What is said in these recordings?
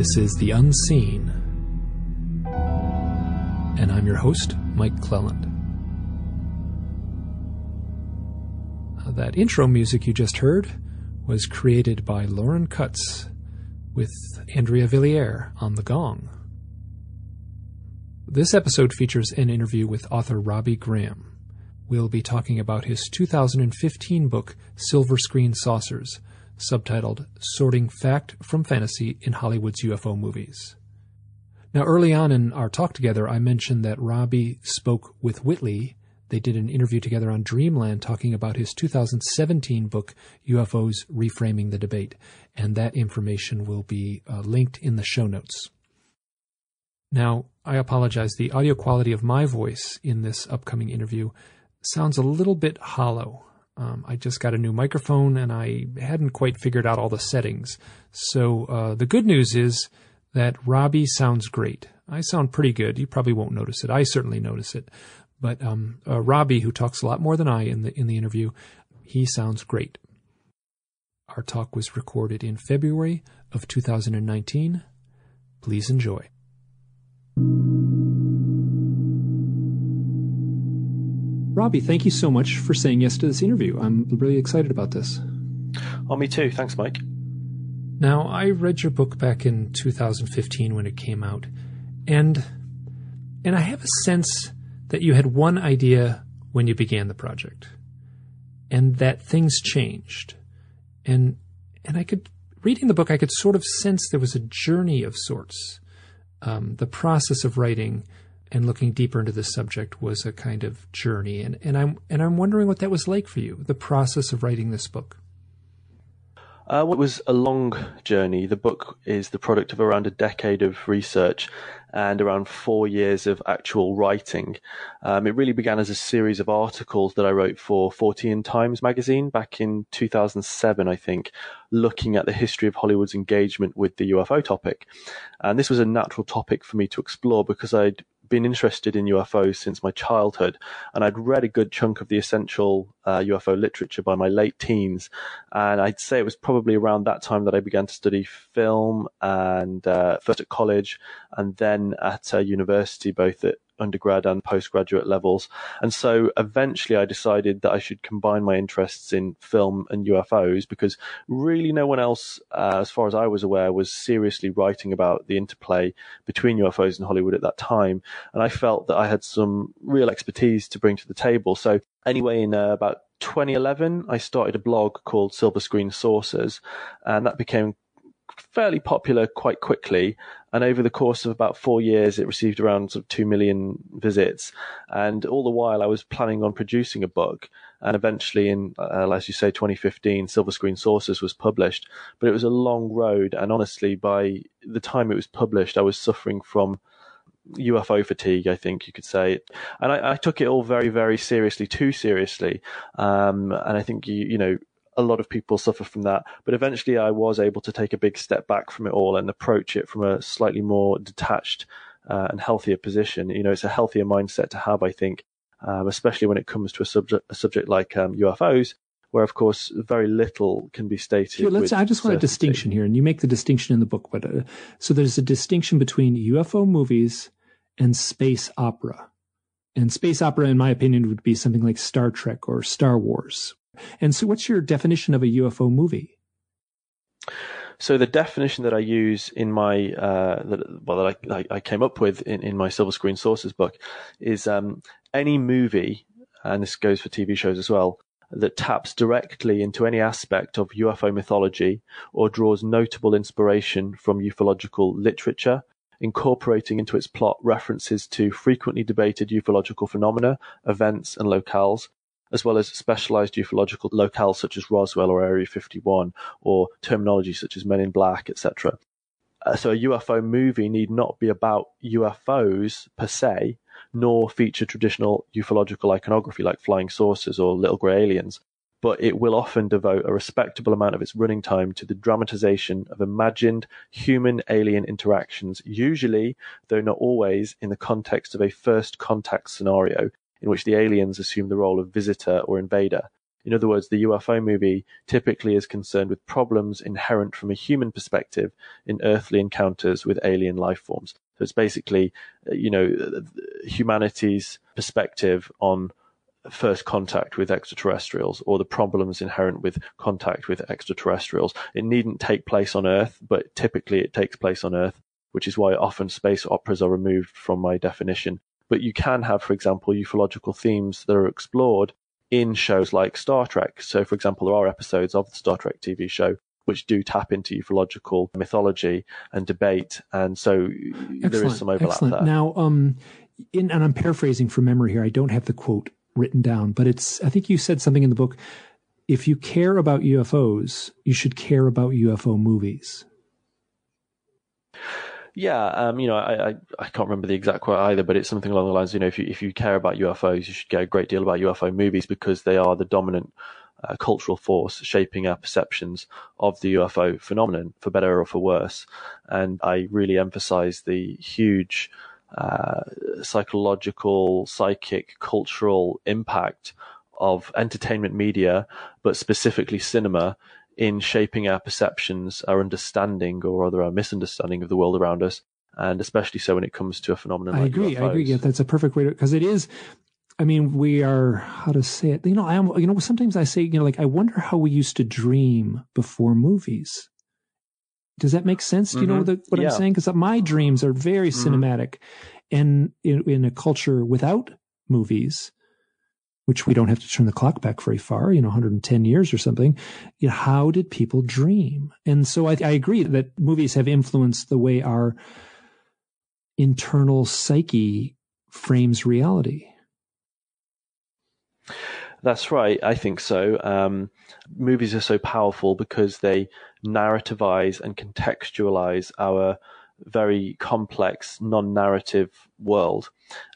This is The Unseen, and I'm your host, Mike Clelland. Uh, that intro music you just heard was created by Lauren Cutts with Andrea Villiers on the gong. This episode features an interview with author Robbie Graham. We'll be talking about his 2015 book, Silver Screen Saucers subtitled Sorting Fact from Fantasy in Hollywood's UFO Movies. Now, early on in our talk together, I mentioned that Robbie spoke with Whitley. They did an interview together on Dreamland talking about his 2017 book, UFOs Reframing the Debate, and that information will be uh, linked in the show notes. Now, I apologize. The audio quality of my voice in this upcoming interview sounds a little bit hollow. Um, I just got a new microphone and I hadn't quite figured out all the settings. So uh, the good news is that Robbie sounds great. I sound pretty good. You probably won't notice it. I certainly notice it. But um, uh, Robbie, who talks a lot more than I in the in the interview, he sounds great. Our talk was recorded in February of 2019. Please enjoy. Robbie, thank you so much for saying yes to this interview. I'm really excited about this. Oh, me too. Thanks, Mike. Now, I read your book back in 2015 when it came out, and and I have a sense that you had one idea when you began the project, and that things changed, and and I could reading the book, I could sort of sense there was a journey of sorts. Um, the process of writing and looking deeper into this subject was a kind of journey. And, and I'm and I'm wondering what that was like for you, the process of writing this book. Uh, well, it was a long journey. The book is the product of around a decade of research and around four years of actual writing. Um, it really began as a series of articles that I wrote for Fortean Times magazine back in 2007, I think, looking at the history of Hollywood's engagement with the UFO topic. And this was a natural topic for me to explore because I'd been interested in UFOs since my childhood, and I'd read a good chunk of the essential uh, UFO literature by my late teens. And I'd say it was probably around that time that I began to study film, and uh, first at college, and then at uh, university, both at undergrad and postgraduate levels. And so eventually I decided that I should combine my interests in film and UFOs because really no one else, uh, as far as I was aware, was seriously writing about the interplay between UFOs and Hollywood at that time. And I felt that I had some real expertise to bring to the table. So anyway, in uh, about 2011, I started a blog called Silver Screen Saucers, and that became fairly popular quite quickly. And over the course of about four years, it received around sort of 2 million visits. And all the while, I was planning on producing a book. And eventually, in, uh, as you say, 2015, Silver Screen Saucers was published. But it was a long road. And honestly, by the time it was published, I was suffering from UFO fatigue, I think you could say. And I, I, took it all very, very seriously, too seriously. Um, and I think, you, you know, a lot of people suffer from that. But eventually, I was able to take a big step back from it all and approach it from a slightly more detached uh, and healthier position. You know, it's a healthier mindset to have, I think, um, especially when it comes to a subject, a subject like um, UFOs, where of course very little can be stated. Sure, let's. I just want a distinction here, and you make the distinction in the book. But uh, so there's a distinction between UFO movies and space opera. And space opera, in my opinion, would be something like Star Trek or Star Wars, and so, what's your definition of a UFO movie? So the definition that I use in my uh, that well that I, I came up with in, in my Silver Screen Saucers book is um, any movie, and this goes for TV shows as well, that taps directly into any aspect of UFO mythology or draws notable inspiration from ufological literature, incorporating into its plot references to frequently debated ufological phenomena, events, and locales, as well as specialized ufological locales such as Roswell or Area 51, or terminology such as Men in Black, etc. Uh, so a UFO movie need not be about UFOs per se, nor feature traditional ufological iconography like flying saucers or little grey aliens, but it will often devote a respectable amount of its running time to the dramatization of imagined human alien interactions, usually, though not always, in the context of a first contact scenario in which the aliens assume the role of visitor or invader. In other words, the UFO movie typically is concerned with problems inherent from a human perspective in earthly encounters with alien life forms. So it's basically, uh, you know, humanity's perspective on first contact with extraterrestrials or the problems inherent with contact with extraterrestrials. It needn't take place on Earth, but typically it takes place on Earth, which is why often space operas are removed from my definition. But you can have, for example, ufological themes that are explored in shows like Star Trek. So, for example, there are episodes of the Star Trek TV show which do tap into ufological mythology and debate, and so excellent, there is some overlap excellent. there. Now, um, in, and I'm paraphrasing from memory here. I don't have the quote written down, but it's, I think you said something in the book. If you care about UFOs, you should care about UFO movies. Yeah, um, you know, I, I, I can't remember the exact quote either, but it's something along the lines. You know, if you if you care about UFOs, you should care a great deal about UFO movies because they are the dominant uh, cultural force shaping our perceptions of the UFO phenomenon, for better or for worse. And I really emphasize the huge uh, psychological, psychic, cultural impact of entertainment media, but specifically cinema, in shaping our perceptions, our understanding, or rather our misunderstanding of the world around us, and especially so when it comes to a phenomenon. Like I like agree. UFOs. I agree. Yeah, that's a perfect way to because it is. I mean, we are how to say it. You know, I am. You know, sometimes I say, you know, like I wonder how we used to dream before movies. Does that make sense? Do you mm-hmm. know the, what yeah. I'm saying? Because my dreams are very mm-hmm. cinematic, and in, in a culture without movies, which we don't have to turn the clock back very far, you know, 110 years or something. You know, how did people dream? And so I, I agree that movies have influenced the way our internal psyche frames reality. That's right. I think so. Um, movies are so powerful because they narrativize and contextualize our very complex, non-narrative world,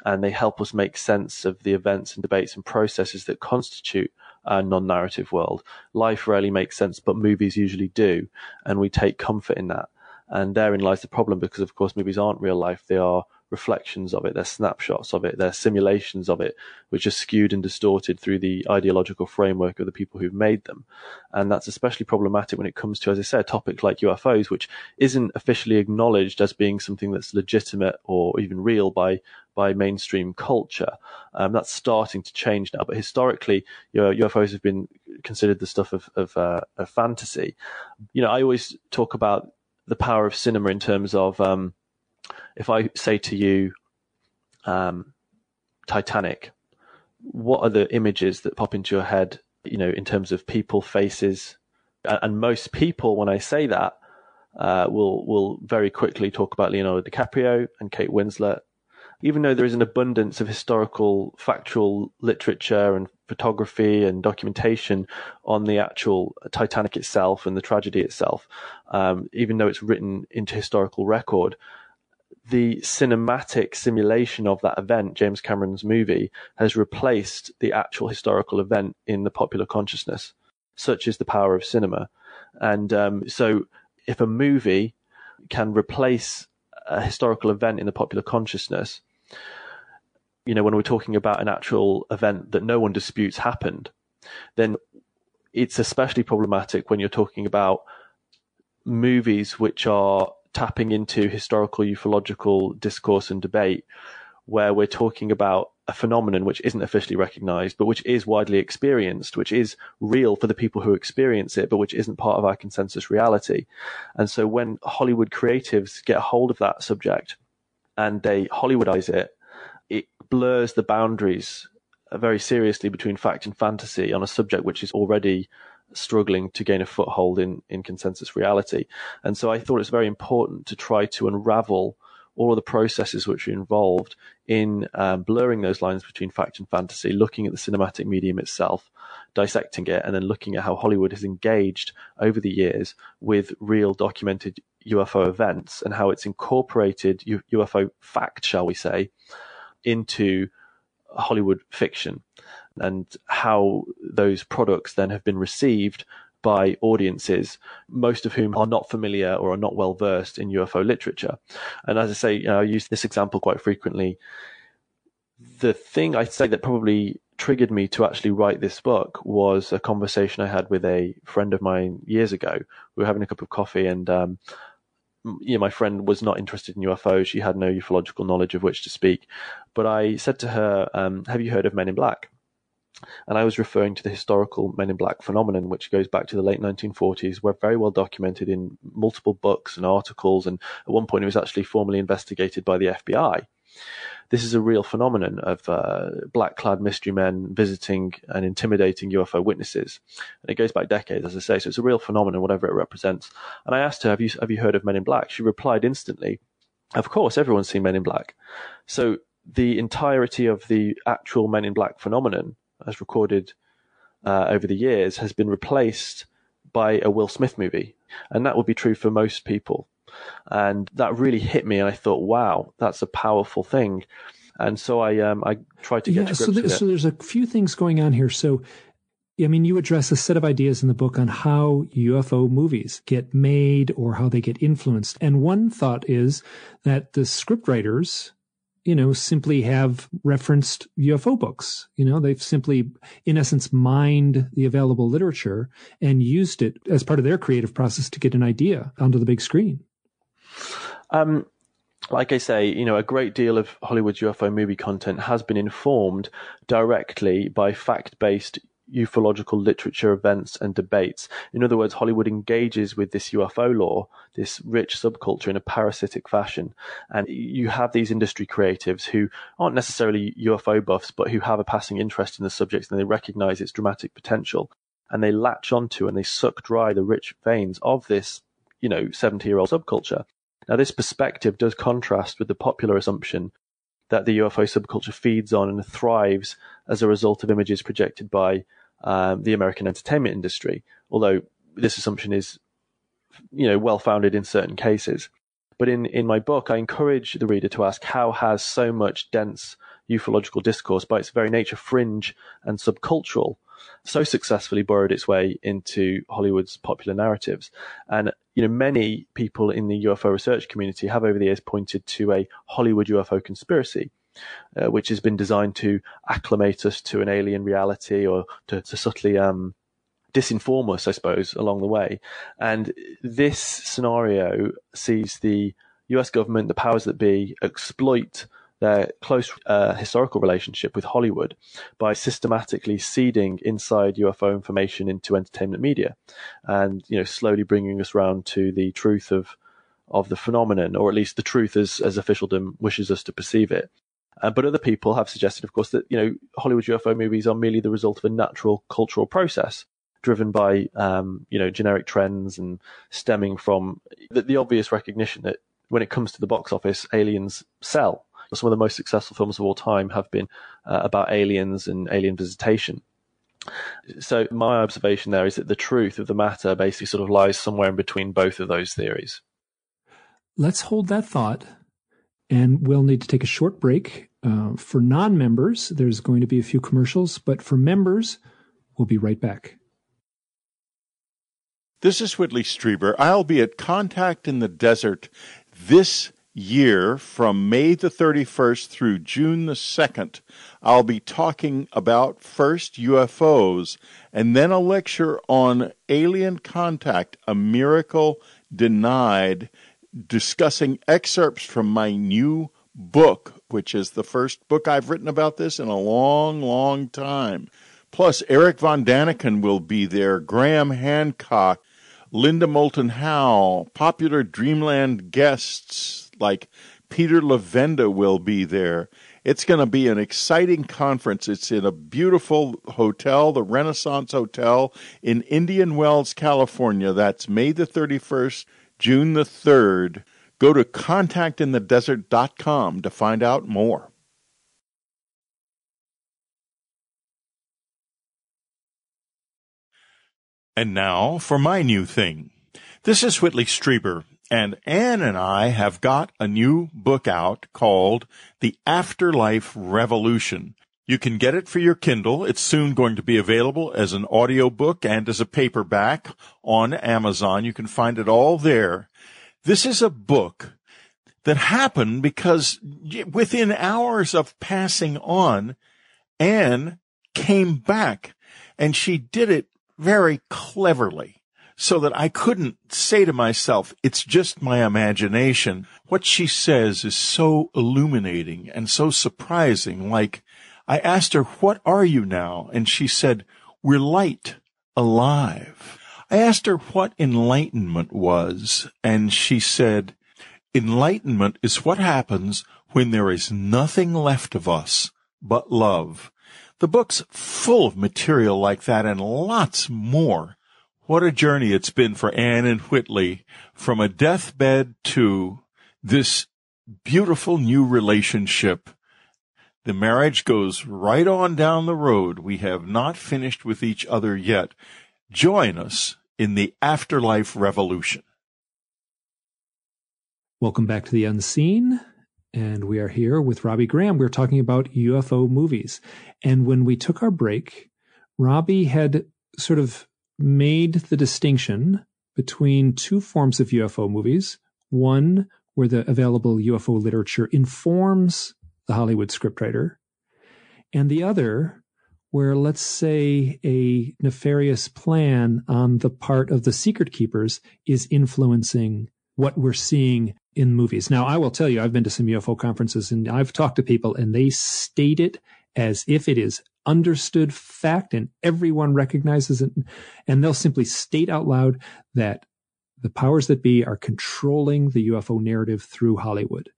and they help us make sense of the events and debates and processes that constitute a non-narrative world. Life rarely makes sense, but movies usually do, and we take comfort in that. And therein lies the problem because, of course, movies aren't real life. They are reflections of it, they're snapshots of it, they're simulations of it, which are skewed and distorted through the ideological framework of the people who've made them. And that's especially problematic when it comes to, as I said, a topic like UFOs, which isn't officially acknowledged as being something that's legitimate or even real by by mainstream culture. Um, that's starting to change now, but historically, you know, UFOs have been considered the stuff of of, uh, of fantasy. You know, I always talk about the power of cinema in terms of um, if I say to you, um, Titanic, what are the images that pop into your head, you know, in terms of people, faces? And most people, when I say that, uh, will will very quickly talk about Leonardo DiCaprio and Kate Winslet. Even though there is an abundance of historical, factual literature and photography and documentation on the actual Titanic itself and the tragedy itself, um, even though it's written into historical record, the cinematic simulation of that event, James Cameron's movie, has replaced the actual historical event in the popular consciousness. Such is the power of cinema. And um, so, if a movie can replace a historical event in the popular consciousness, you know, when we're talking about an actual event that no one disputes happened, then it's especially problematic when you're talking about movies which are tapping into historical ufological discourse and debate where we're talking about a phenomenon which isn't officially recognized, but which is widely experienced, which is real for the people who experience it, but which isn't part of our consensus reality. And so when Hollywood creatives get hold of that subject and they Hollywoodize it, it blurs the boundaries very seriously between fact and fantasy on a subject which is already struggling to gain a foothold in, in consensus reality. And so I thought it's very important to try to unravel all of the processes which are involved in um, blurring those lines between fact and fantasy, looking at the cinematic medium itself, dissecting it, and then looking at how Hollywood has engaged over the years with real documented UFO events and how it's incorporated U- UFO fact, shall we say, into Hollywood fiction. And how those products then have been received by audiences, most of whom are not familiar or are not well versed in UFO literature. And as I say, you know, I use this example quite frequently. The thing I'd say that probably triggered me to actually write this book was a conversation I had with a friend of mine years ago. We were having a cup of coffee and, um, you know, my friend was not interested in UFOs. She had no ufological knowledge of which to speak. But I said to her, um, have you heard of Men in Black? And I was referring to the historical Men in Black phenomenon, which goes back to the late 1940s, where very well documented in multiple books and articles. And at one point, it was actually formally investigated by the FBI. This is a real phenomenon of uh, black clad mystery men visiting and intimidating UFO witnesses. And it goes back decades, as I say. So it's a real phenomenon, whatever it represents. And I asked her, have you, have you heard of Men in Black? She replied instantly, Of course, everyone's seen Men in Black. So the entirety of the actual Men in Black phenomenon as recorded uh, over the years has been replaced by a Will Smith movie. And that would be true for most people. And that really hit me. And I thought, wow, that's a powerful thing. And so I, um, I tried to get yeah, to grips so, with it. so there's a few things going on here. So, I mean, you address a set of ideas in the book on how UFO movies get made or how they get influenced. And one thought is that the scriptwriters you know, simply have referenced UFO books. You know, they've simply, in essence, mined the available literature and used it as part of their creative process to get an idea onto the big screen. Um, like I say, you know, a great deal of Hollywood UFO movie content has been informed directly by fact based ufological literature, events, and debates. In other words, Hollywood engages with this UFO lore, this rich subculture, in a parasitic fashion. And you have these industry creatives who aren't necessarily UFO buffs, but who have a passing interest in the subject and they recognize its dramatic potential. And they latch onto and they suck dry the rich veins of this, you know, 70 year old subculture. Now, this perspective does contrast with the popular assumption that the UFO subculture feeds on and thrives as a result of images projected by um, the American entertainment industry. Although this assumption is, you know, well founded in certain cases. But in, in my book, I encourage the reader to ask how has so much dense ufological discourse, by its very nature fringe and subcultural, so successfully burrowed its way into Hollywood's popular narratives. And you know, many people in the UFO research community have over the years pointed to a Hollywood UFO conspiracy, uh, which has been designed to acclimate us to an alien reality or to, to subtly um, disinform us, I suppose, along the way. And this scenario sees the US government, the powers that be, exploit their close uh, historical relationship with Hollywood by systematically seeding inside UFO information into entertainment media, and you know slowly bringing us round to the truth of of the phenomenon, or at least the truth as as officialdom wishes us to perceive it. Uh, but other people have suggested, of course, that you know Hollywood UFO movies are merely the result of a natural cultural process driven by um, you know generic trends and stemming from the, the obvious recognition that when it comes to the box office, aliens sell some of the most successful films of all time have been uh, about aliens and alien visitation. So my observation there is that the truth of the matter basically sort of lies somewhere in between both of those theories. Let's hold that thought, and we'll need to take a short break. Uh, for non-members, there's going to be a few commercials, but for members, we'll be right back. This is Whitley Strieber. I'll be at Contact in the Desert this year from May the 31st through June the 2nd, I'll be talking about first UFOs and then a lecture on alien contact, a miracle denied, discussing excerpts from my new book, which is the first book I've written about this in a long, long time. Plus, Eric Von Daniken will be there, Graham Hancock, Linda Moulton Howe, popular Dreamland guests like Peter Levenda will be there. It's going to be an exciting conference. It's in a beautiful hotel, the Renaissance Hotel in Indian Wells, California. That's May the 31st, June the 3rd. Go to contactinthedesert.com to find out more. And now for my new thing. This is Whitley Strieber. And Anne and I have got a new book out called The Afterlife Revolution. You can get it for your Kindle. It's soon going to be available as an audiobook and as a paperback on Amazon. You can find it all there. This is a book that happened because within hours of passing on, Anne came back and she did it very cleverly so that I couldn't say to myself, it's just my imagination. What she says is so illuminating and so surprising. Like I asked her, what are you now? And she said, we're light, alive. I asked her what enlightenment was, and she said, enlightenment is what happens when there is nothing left of us but love. The book's full of material like that and lots more. What a journey it's been for Anne and Whitley from a deathbed to this beautiful new relationship. The marriage goes right on down the road. We have not finished with each other yet. Join us in the afterlife revolution. Welcome back to the unseen. And we are here with Robbie Graham. We're talking about UFO movies. And when we took our break, Robbie had sort of made the distinction between two forms of UFO movies. One where the available UFO literature informs the Hollywood scriptwriter, and the other where, let's say, a nefarious plan on the part of the secret keepers is influencing what we're seeing in movies. Now, I will tell you, I've been to some UFO conferences and I've talked to people and they state it as if it is understood fact and everyone recognizes it. And they'll simply state out loud that the powers that be are controlling the UFO narrative through Hollywood.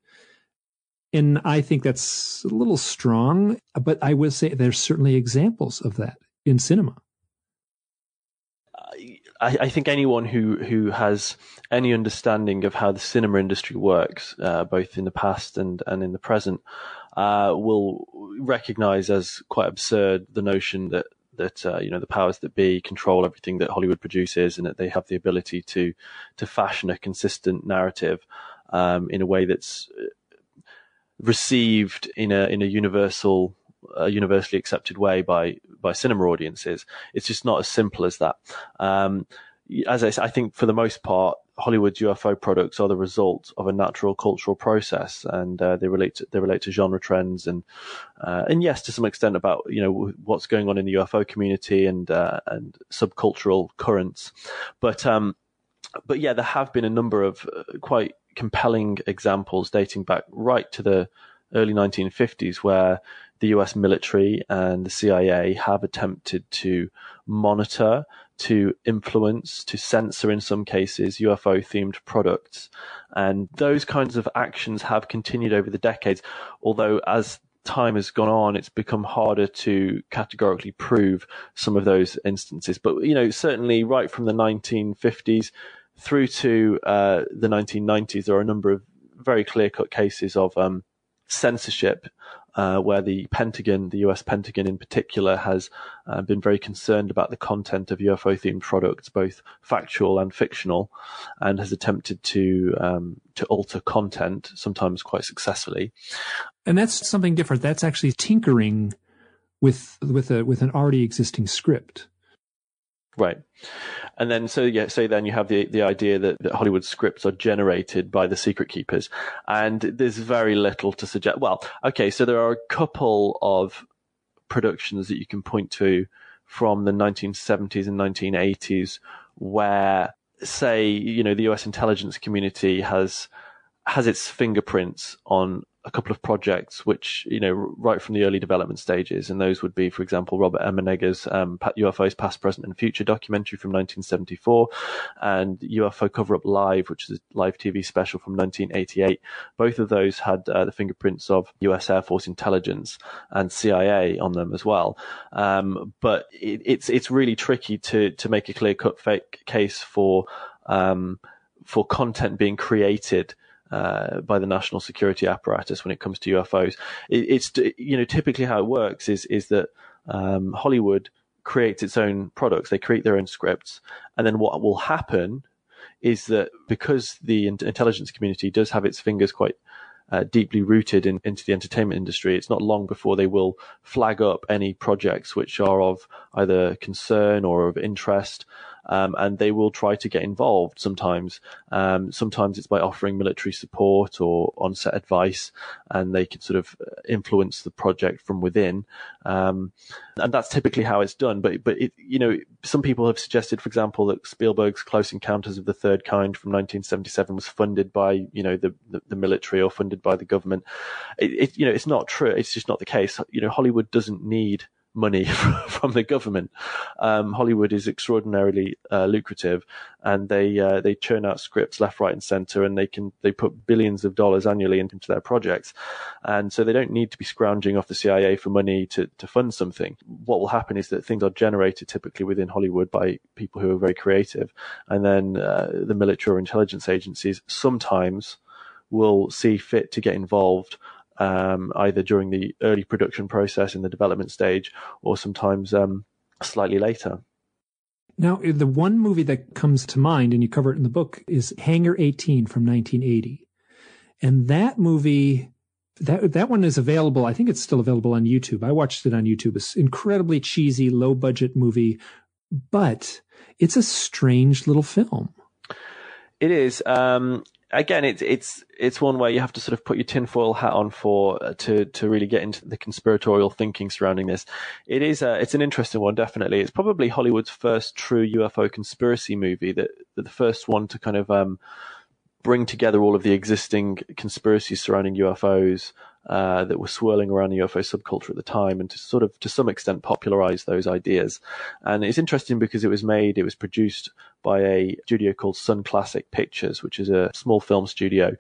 And I think that's a little strong, but I will say there's certainly examples of that in cinema. I, I, think anyone who, who has any understanding of how the cinema industry works, uh, both in the past and, and in the present, uh, will recognize as quite absurd the notion that that uh, you know the powers that be control everything that Hollywood produces, and that they have the ability to to fashion a consistent narrative um, in a way that's received in a in a universal universally accepted way by by cinema audiences. It's just not as simple as that. Um, as I, I think, for the most part, Hollywood's UFO products are the result of a natural cultural process, and uh, they relate to, they relate to genre trends and uh, and yes, to some extent about you know what's going on in the UFO community and uh, and subcultural currents, but um, but yeah, there have been a number of uh, quite compelling examples dating back right to the early 1950s where the US military and the CIA have attempted to monitor, to influence, to censor in some cases UFO themed products. And those kinds of actions have continued over the decades, although as time has gone on, it's become harder to categorically prove some of those instances. But, you know, certainly right from the 1950s through to uh, the 1990s, there are a number of very clear cut cases of um, censorship uh, where the Pentagon, the US Pentagon in particular, has uh, been very concerned about the content of UFO themed products, both factual and fictional, and has attempted to um, to alter content, sometimes quite successfully. And that's something different. That's actually tinkering with with a with an already existing script. Right. And then, so yeah, so then you have the the idea that, that Hollywood scripts are generated by the secret keepers, and there's very little to suggest. Well, okay, so there are a couple of productions that you can point to from the 1970s and 1980s where, say, you know, the U.S. intelligence community has has its fingerprints on a couple of projects which, you know, right from the early development stages. And those would be, for example, Robert Emenegger's um, UFOs Past, Present and Future documentary from 1974 and UFO Cover Up Live, which is a live TV special from 1988. Both of those had uh, the fingerprints of US Air Force intelligence and CIA on them as well. Um, but it, it's, it's really tricky to, to make a clear cut fake case for, um, for content being created uh, by the national security apparatus when it comes to UFOs. It, it's you know typically how it works is is that um, Hollywood creates its own products, they create their own scripts, and then what will happen is that because the intelligence community does have its fingers quite uh, deeply rooted in, into the entertainment industry, it's not long before they will flag up any projects which are of either concern or of interest um, and they will try to get involved sometimes. Um, sometimes it's by offering military support or on-set advice, and they can sort of influence the project from within. Um, and that's typically how it's done. But but it, you know, some people have suggested, for example, that Spielberg's Close Encounters of the Third Kind from 1977 was funded by you know the the, the military or funded by the government. It, it, you know it's not true. It's just not the case. You know, Hollywood doesn't need money from the government. Um, Hollywood is extraordinarily uh, lucrative, and they uh, they churn out scripts left, right, and center, and they can they put billions of dollars annually into their projects, and so they don't need to be scrounging off the CIA for money to to fund something. What will happen is that things are generated typically within Hollywood by people who are very creative, and then uh, the military or intelligence agencies sometimes will see fit to get involved um, either during the early production process in the development stage or sometimes um, slightly later. Now, the one movie that comes to mind, and you cover it in the book, is Hangar 18 from 1980. And that movie, that, that one is available. I think it's still available on YouTube. I watched it on YouTube. It's incredibly cheesy, low budget movie, but it's a strange little film. It is. Um, again, it's it's it's one where you have to sort of put your tinfoil hat on for uh, to to really get into the conspiratorial thinking surrounding this. It is a, it's an interesting one, definitely. It's probably Hollywood's first true UFO conspiracy movie. That, that the first one to kind of um, bring together all of the existing conspiracies surrounding UFOs uh, that were swirling around the UFO subculture at the time, and to sort of, to some extent, popularize those ideas. And it's interesting because it was made, it was produced by a studio called Sunn Classic Pictures, which is a small film studio,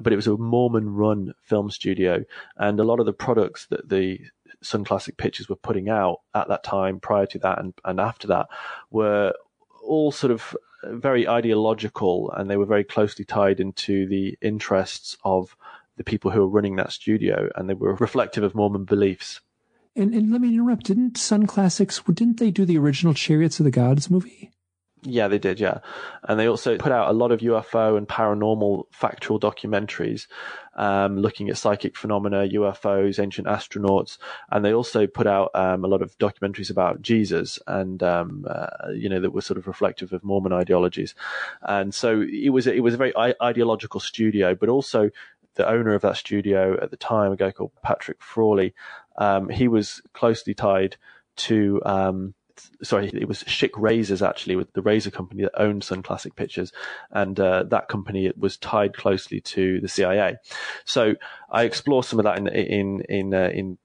but it was a Mormon-run film studio, and a lot of the products that the Sunn Classic Pictures were putting out at that time, prior to that, and, and after that, were all sort of very ideological, and they were very closely tied into the interests of the people who were running that studio, and they were reflective of Mormon beliefs. And, and let me interrupt. Didn't Sunn Classics? Didn't they do the original Chariots of the Gods movie? Yeah, they did. Yeah, and they also put out a lot of UFO and paranormal factual documentaries, um, looking at psychic phenomena, UFOs, ancient astronauts, and they also put out um, a lot of documentaries about Jesus, and um, uh, you know that were sort of reflective of Mormon ideologies. And so it was it was a very ideological studio, but also the owner of that studio at the time, a guy called Patrick Frawley, um, he was closely tied to, um, sorry, it was Schick Razors actually, with the razor company that owned Sunn Classic Pictures, and uh, that company was tied closely to the CIA. So I explore some of that in in in uh, in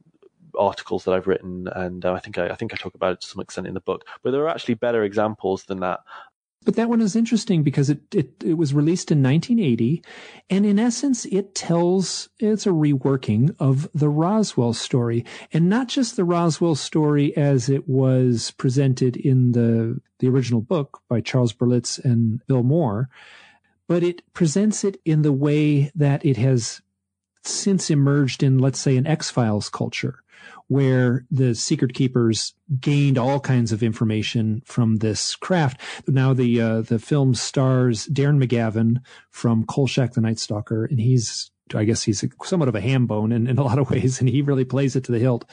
articles that I've written, and uh, I think I, I, think I talk about it to some extent in the book. But there are actually better examples than that. But that one is interesting because it, it, it was released in 1980. And in essence, it tells, it's a reworking of the Roswell story. And not just the Roswell story as it was presented in the, the original book by Charles Berlitz and Bill Moore, but it presents it in the way that it has since emerged in, let's say, an X-Files culture where the secret keepers gained all kinds of information from this craft. Now the uh, the film stars Darren McGavin from Kolchak the Night Stalker, and he's I guess he's somewhat of a ham bone in, in a lot of ways, and he really plays it to the hilt.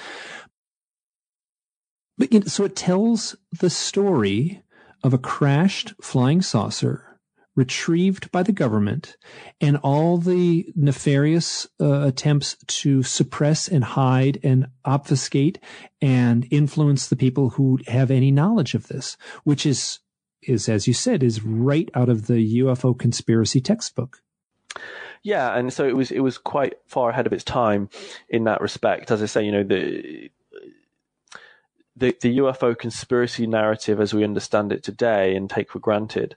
But you know, so it tells the story of a crashed flying saucer retrieved by the government and all the nefarious uh, attempts to suppress and hide and obfuscate and influence the people who have any knowledge of this, which is, is, as you said, is right out of the UFO conspiracy textbook. Yeah, and so it was it was quite far ahead of its time in that respect. As I say, you know, the the, the UFO conspiracy narrative as we understand it today and take for granted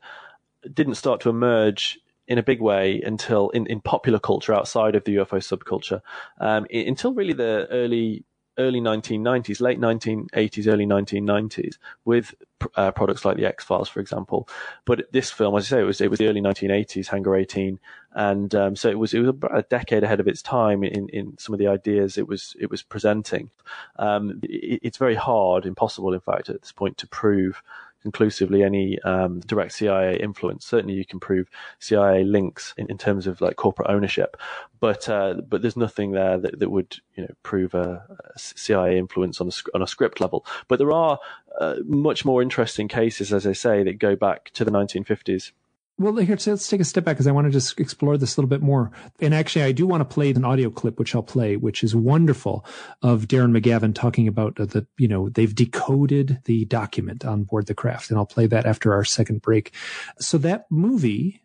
didn't start to emerge in a big way until in, in popular culture outside of the UFO subculture um, until really the early early 1990s, late 1980s, early 1990s, with uh, products like the X Files, for example. But this film, as I say, it was it was the early 1980s, Hangar 18, and um, so it was it was about a decade ahead of its time in, in some of the ideas it was it was presenting. Um, it, it's very hard, impossible, in fact, at this point, to prove conclusively any um, direct CIA influence. Certainly, you can prove CIA links in, in terms of like corporate ownership, but uh, but there's nothing there that, that would you know prove a, a CIA influence on a on a script level. But there are uh, much more interesting cases, as I say, that go back to the 1950s. Well, here, let's take a step back because I want to just explore this a little bit more. And actually, I do want to play an audio clip, which I'll play, which is wonderful, of Darren McGavin talking about the, you know, they've decoded the document on board the craft. And I'll play that after our second break. So that movie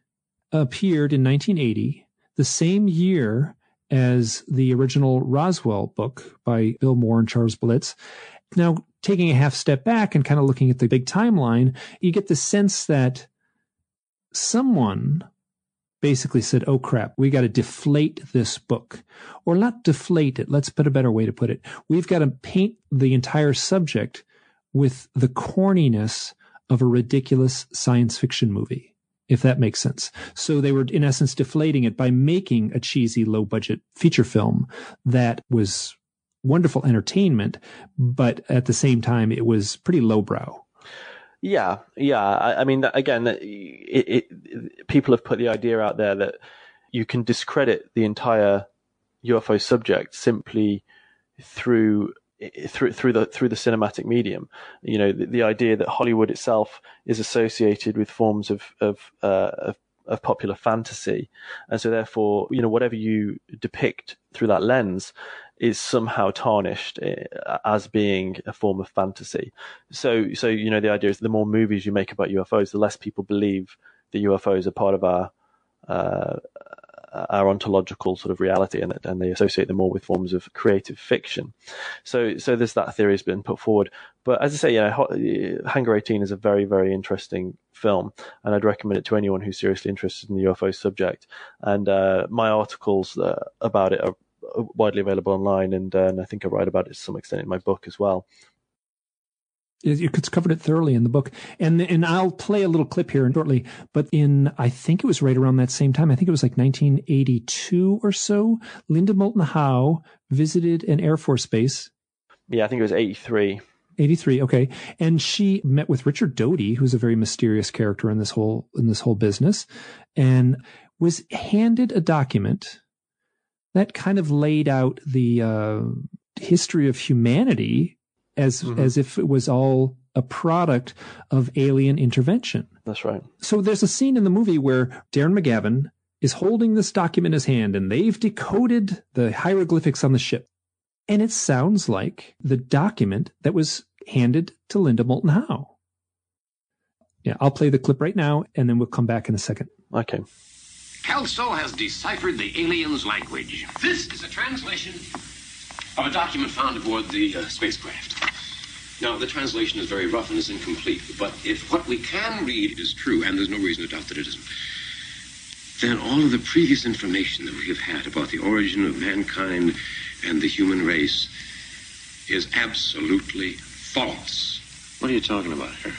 appeared in 1980, the same year as the original Roswell book by Bill Moore and Charles Berlitz. Now, taking a half step back and kind of looking at the big timeline, you get the sense that someone basically said, Oh crap, we got to deflate this book. Or not deflate it. Let's put a better way to put it. We've got to paint the entire subject with the corniness of a ridiculous science fiction movie, if that makes sense. So they were, in essence, deflating it by making a cheesy, low budget feature film that was wonderful entertainment, but at the same time, it was pretty lowbrow. Yeah, yeah. I, I mean, again, it, it, people have put the idea out there that you can discredit the entire UFO subject simply through through through the through the cinematic medium. You know, the, the idea that Hollywood itself is associated with forms of of, uh, of of popular fantasy, and so therefore, you know, whatever you depict through that lens is somehow tarnished eh, as being a form of fantasy. So, so you know, the idea is the more movies you make about UFOs, the less people believe the UFOs are part of our uh, our ontological sort of reality, and, and they associate them more with forms of creative fiction. So, so there's that theory has been put forward. But as I say, you know, Hangar 18 is a very, very interesting film, and I'd recommend it to anyone who's seriously interested in the UFO subject. And uh, my articles uh, about it are widely available online, and, uh, and I think I write about it to some extent in my book as well. It's covered it thoroughly in the book, and and I'll play a little clip here shortly. But in I think it was right around that same time. I think it was like 1982 or so. Linda Moulton Howe visited an Air Force base. Yeah, I think it was 83. 83 okay and she met with richard doty who's a very mysterious character in this whole in this whole business and was handed a document that kind of laid out the uh, history of humanity as mm-hmm. as if it was all a product of alien intervention. That's right. So there's a scene in the movie where Darren McGavin is holding this document in his hand and they've decoded the hieroglyphics on the ship. And it sounds like the document that was handed to Linda Moulton Howe. Yeah, I'll play the clip right now and then we'll come back in a second. Okay. Kelso has deciphered the aliens' language. This is a translation of a document found aboard the uh, spacecraft. Now, the translation is very rough and is incomplete, but if what we can read is true, and there's no reason to doubt that it isn't, then all of the previous information that we have had about the origin of mankind and the human race is absolutely false. What are you talking about here?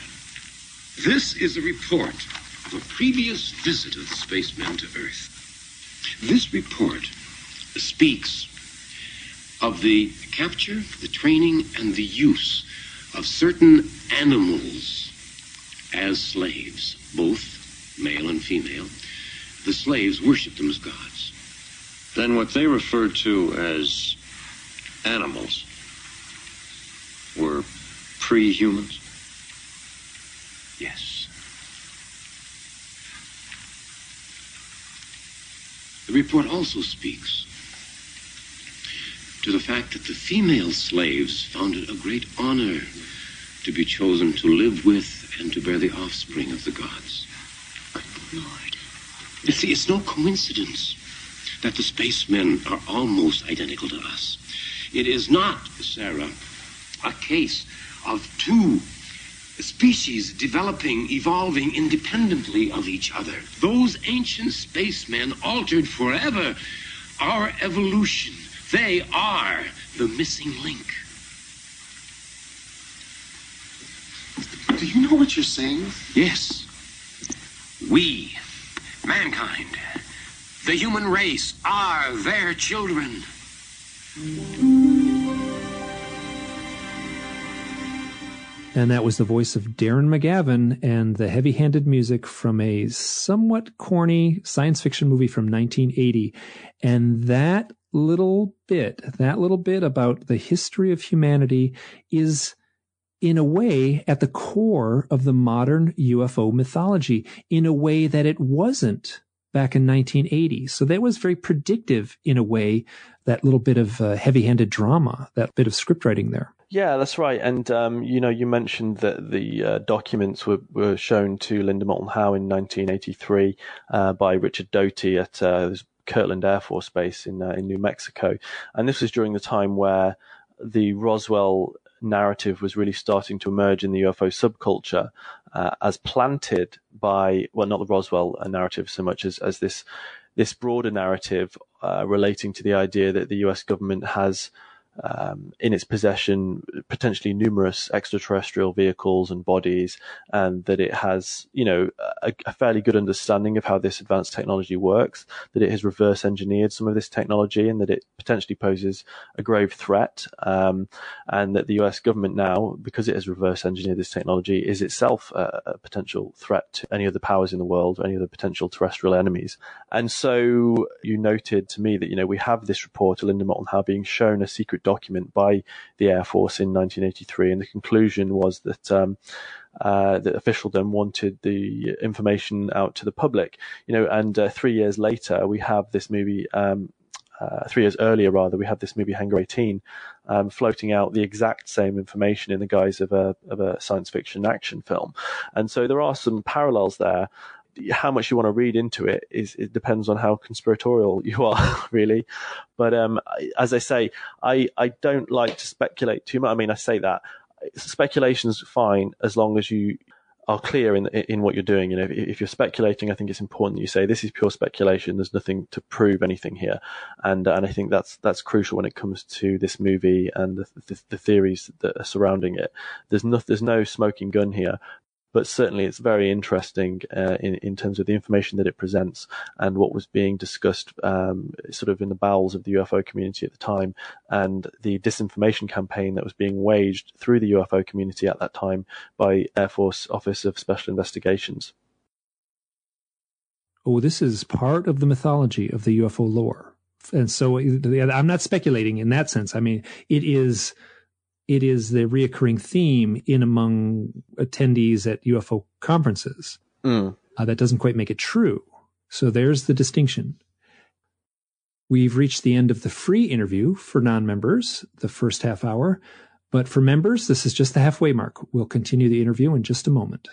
This is a report of a previous visit of the spacemen to Earth. This report speaks of the capture, the training, and the use of certain animals as slaves, both male and female. The slaves worshiped them as gods. Then what they referred to as animals were pre-humans? Yes. The report also speaks to the fact that the female slaves found it a great honor to be chosen to live with and to bear the offspring of the gods. Good Lord. You see, it's no coincidence that the spacemen are almost identical to us. It is not, Sarah, a case of two species developing, evolving independently of each other. Those ancient spacemen altered forever our evolution. They are the missing link. Do you know what you're saying? Yes. We, mankind, the human race, are their children. And that was the voice of Darren McGavin and the heavy handed music from a somewhat corny science fiction movie from 1980. And that little bit, that little bit about the history of humanity is in a way at the core of the modern UFO mythology in a way that it wasn't back in 1980. So that was very predictive in a way, that little bit of uh, heavy handed drama, that bit of script writing there. Yeah, that's right. And um, you know, you mentioned that the uh, documents were, were shown to Linda Moulton Howe in 1983 uh, by Richard Doty at uh, Kirtland Air Force Base in uh, in New Mexico, and this was during the time where the Roswell narrative was really starting to emerge in the UFO subculture uh, as planted by well, not the Roswell narrative so much as as this this broader narrative uh, relating to the idea that the U.S. government has um, in its possession potentially numerous extraterrestrial vehicles and bodies, and that it has, you know, a, a, fairly good understanding of how this advanced technology works, that it has reverse engineered some of this technology, and that it potentially poses a grave threat, um, and that the US government now, because it has reverse engineered this technology, is itself a, a potential threat to any other powers in the world, or any other potential terrestrial enemies. And so you noted to me that, you know, we have this report Linda Howe being shown a secret document by the Air Force in 1983, and the conclusion was that um, uh, that officialdom wanted the information out to the public. You know, and uh, three years later, we have this movie. Um, uh, three years earlier, rather, we have this movie Hangar 18 um, floating out the exact same information in the guise of a of a science fiction action film, and so there are some parallels there how much you want to read into it is it depends on how conspiratorial you are really but um, as i say i i don't like to speculate too much i mean i say that speculation's fine as long as you are clear in in what you're doing. You know, if, if, you're speculating, I think it's important you say this is pure speculation. There's nothing to prove anything here, and and I think that's that's crucial when it comes to this movie and the, the, the theories that are surrounding it. There's no there's no smoking gun here but certainly it's very interesting uh, in in terms of the information that it presents and what was being discussed um, sort of in the bowels of the UFO community at the time and the disinformation campaign that was being waged through the UFO community at that time by Air Force Office of Special Investigations. Oh, this is part of the mythology of the UFO lore. And so I'm not speculating in that sense. I mean, it is it is the reoccurring theme in among attendees at UFO conferences. Mm. Uh, that doesn't quite make it true. So there's the distinction. We've reached the end of the free interview for non-members, the first half hour. But for members, this is just the halfway mark. We'll continue the interview in just a moment.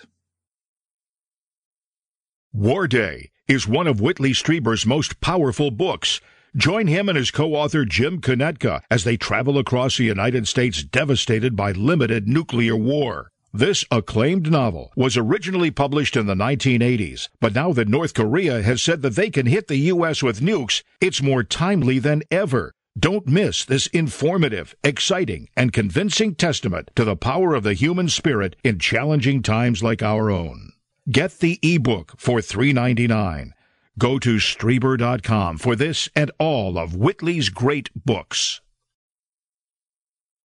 Warday is one of Whitley Strieber's most powerful books. Join him and his co-author Jim Kunetka as they travel across the United States devastated by limited nuclear war. This acclaimed novel was originally published in the 1980s, but now that North Korea has said that they can hit the U.S. with nukes, it's more timely than ever. Don't miss this informative, exciting, and convincing testament to the power of the human spirit in challenging times like our own. Get the ebook for $3.99 Go to Strieber.com for this and all of Whitley's great books.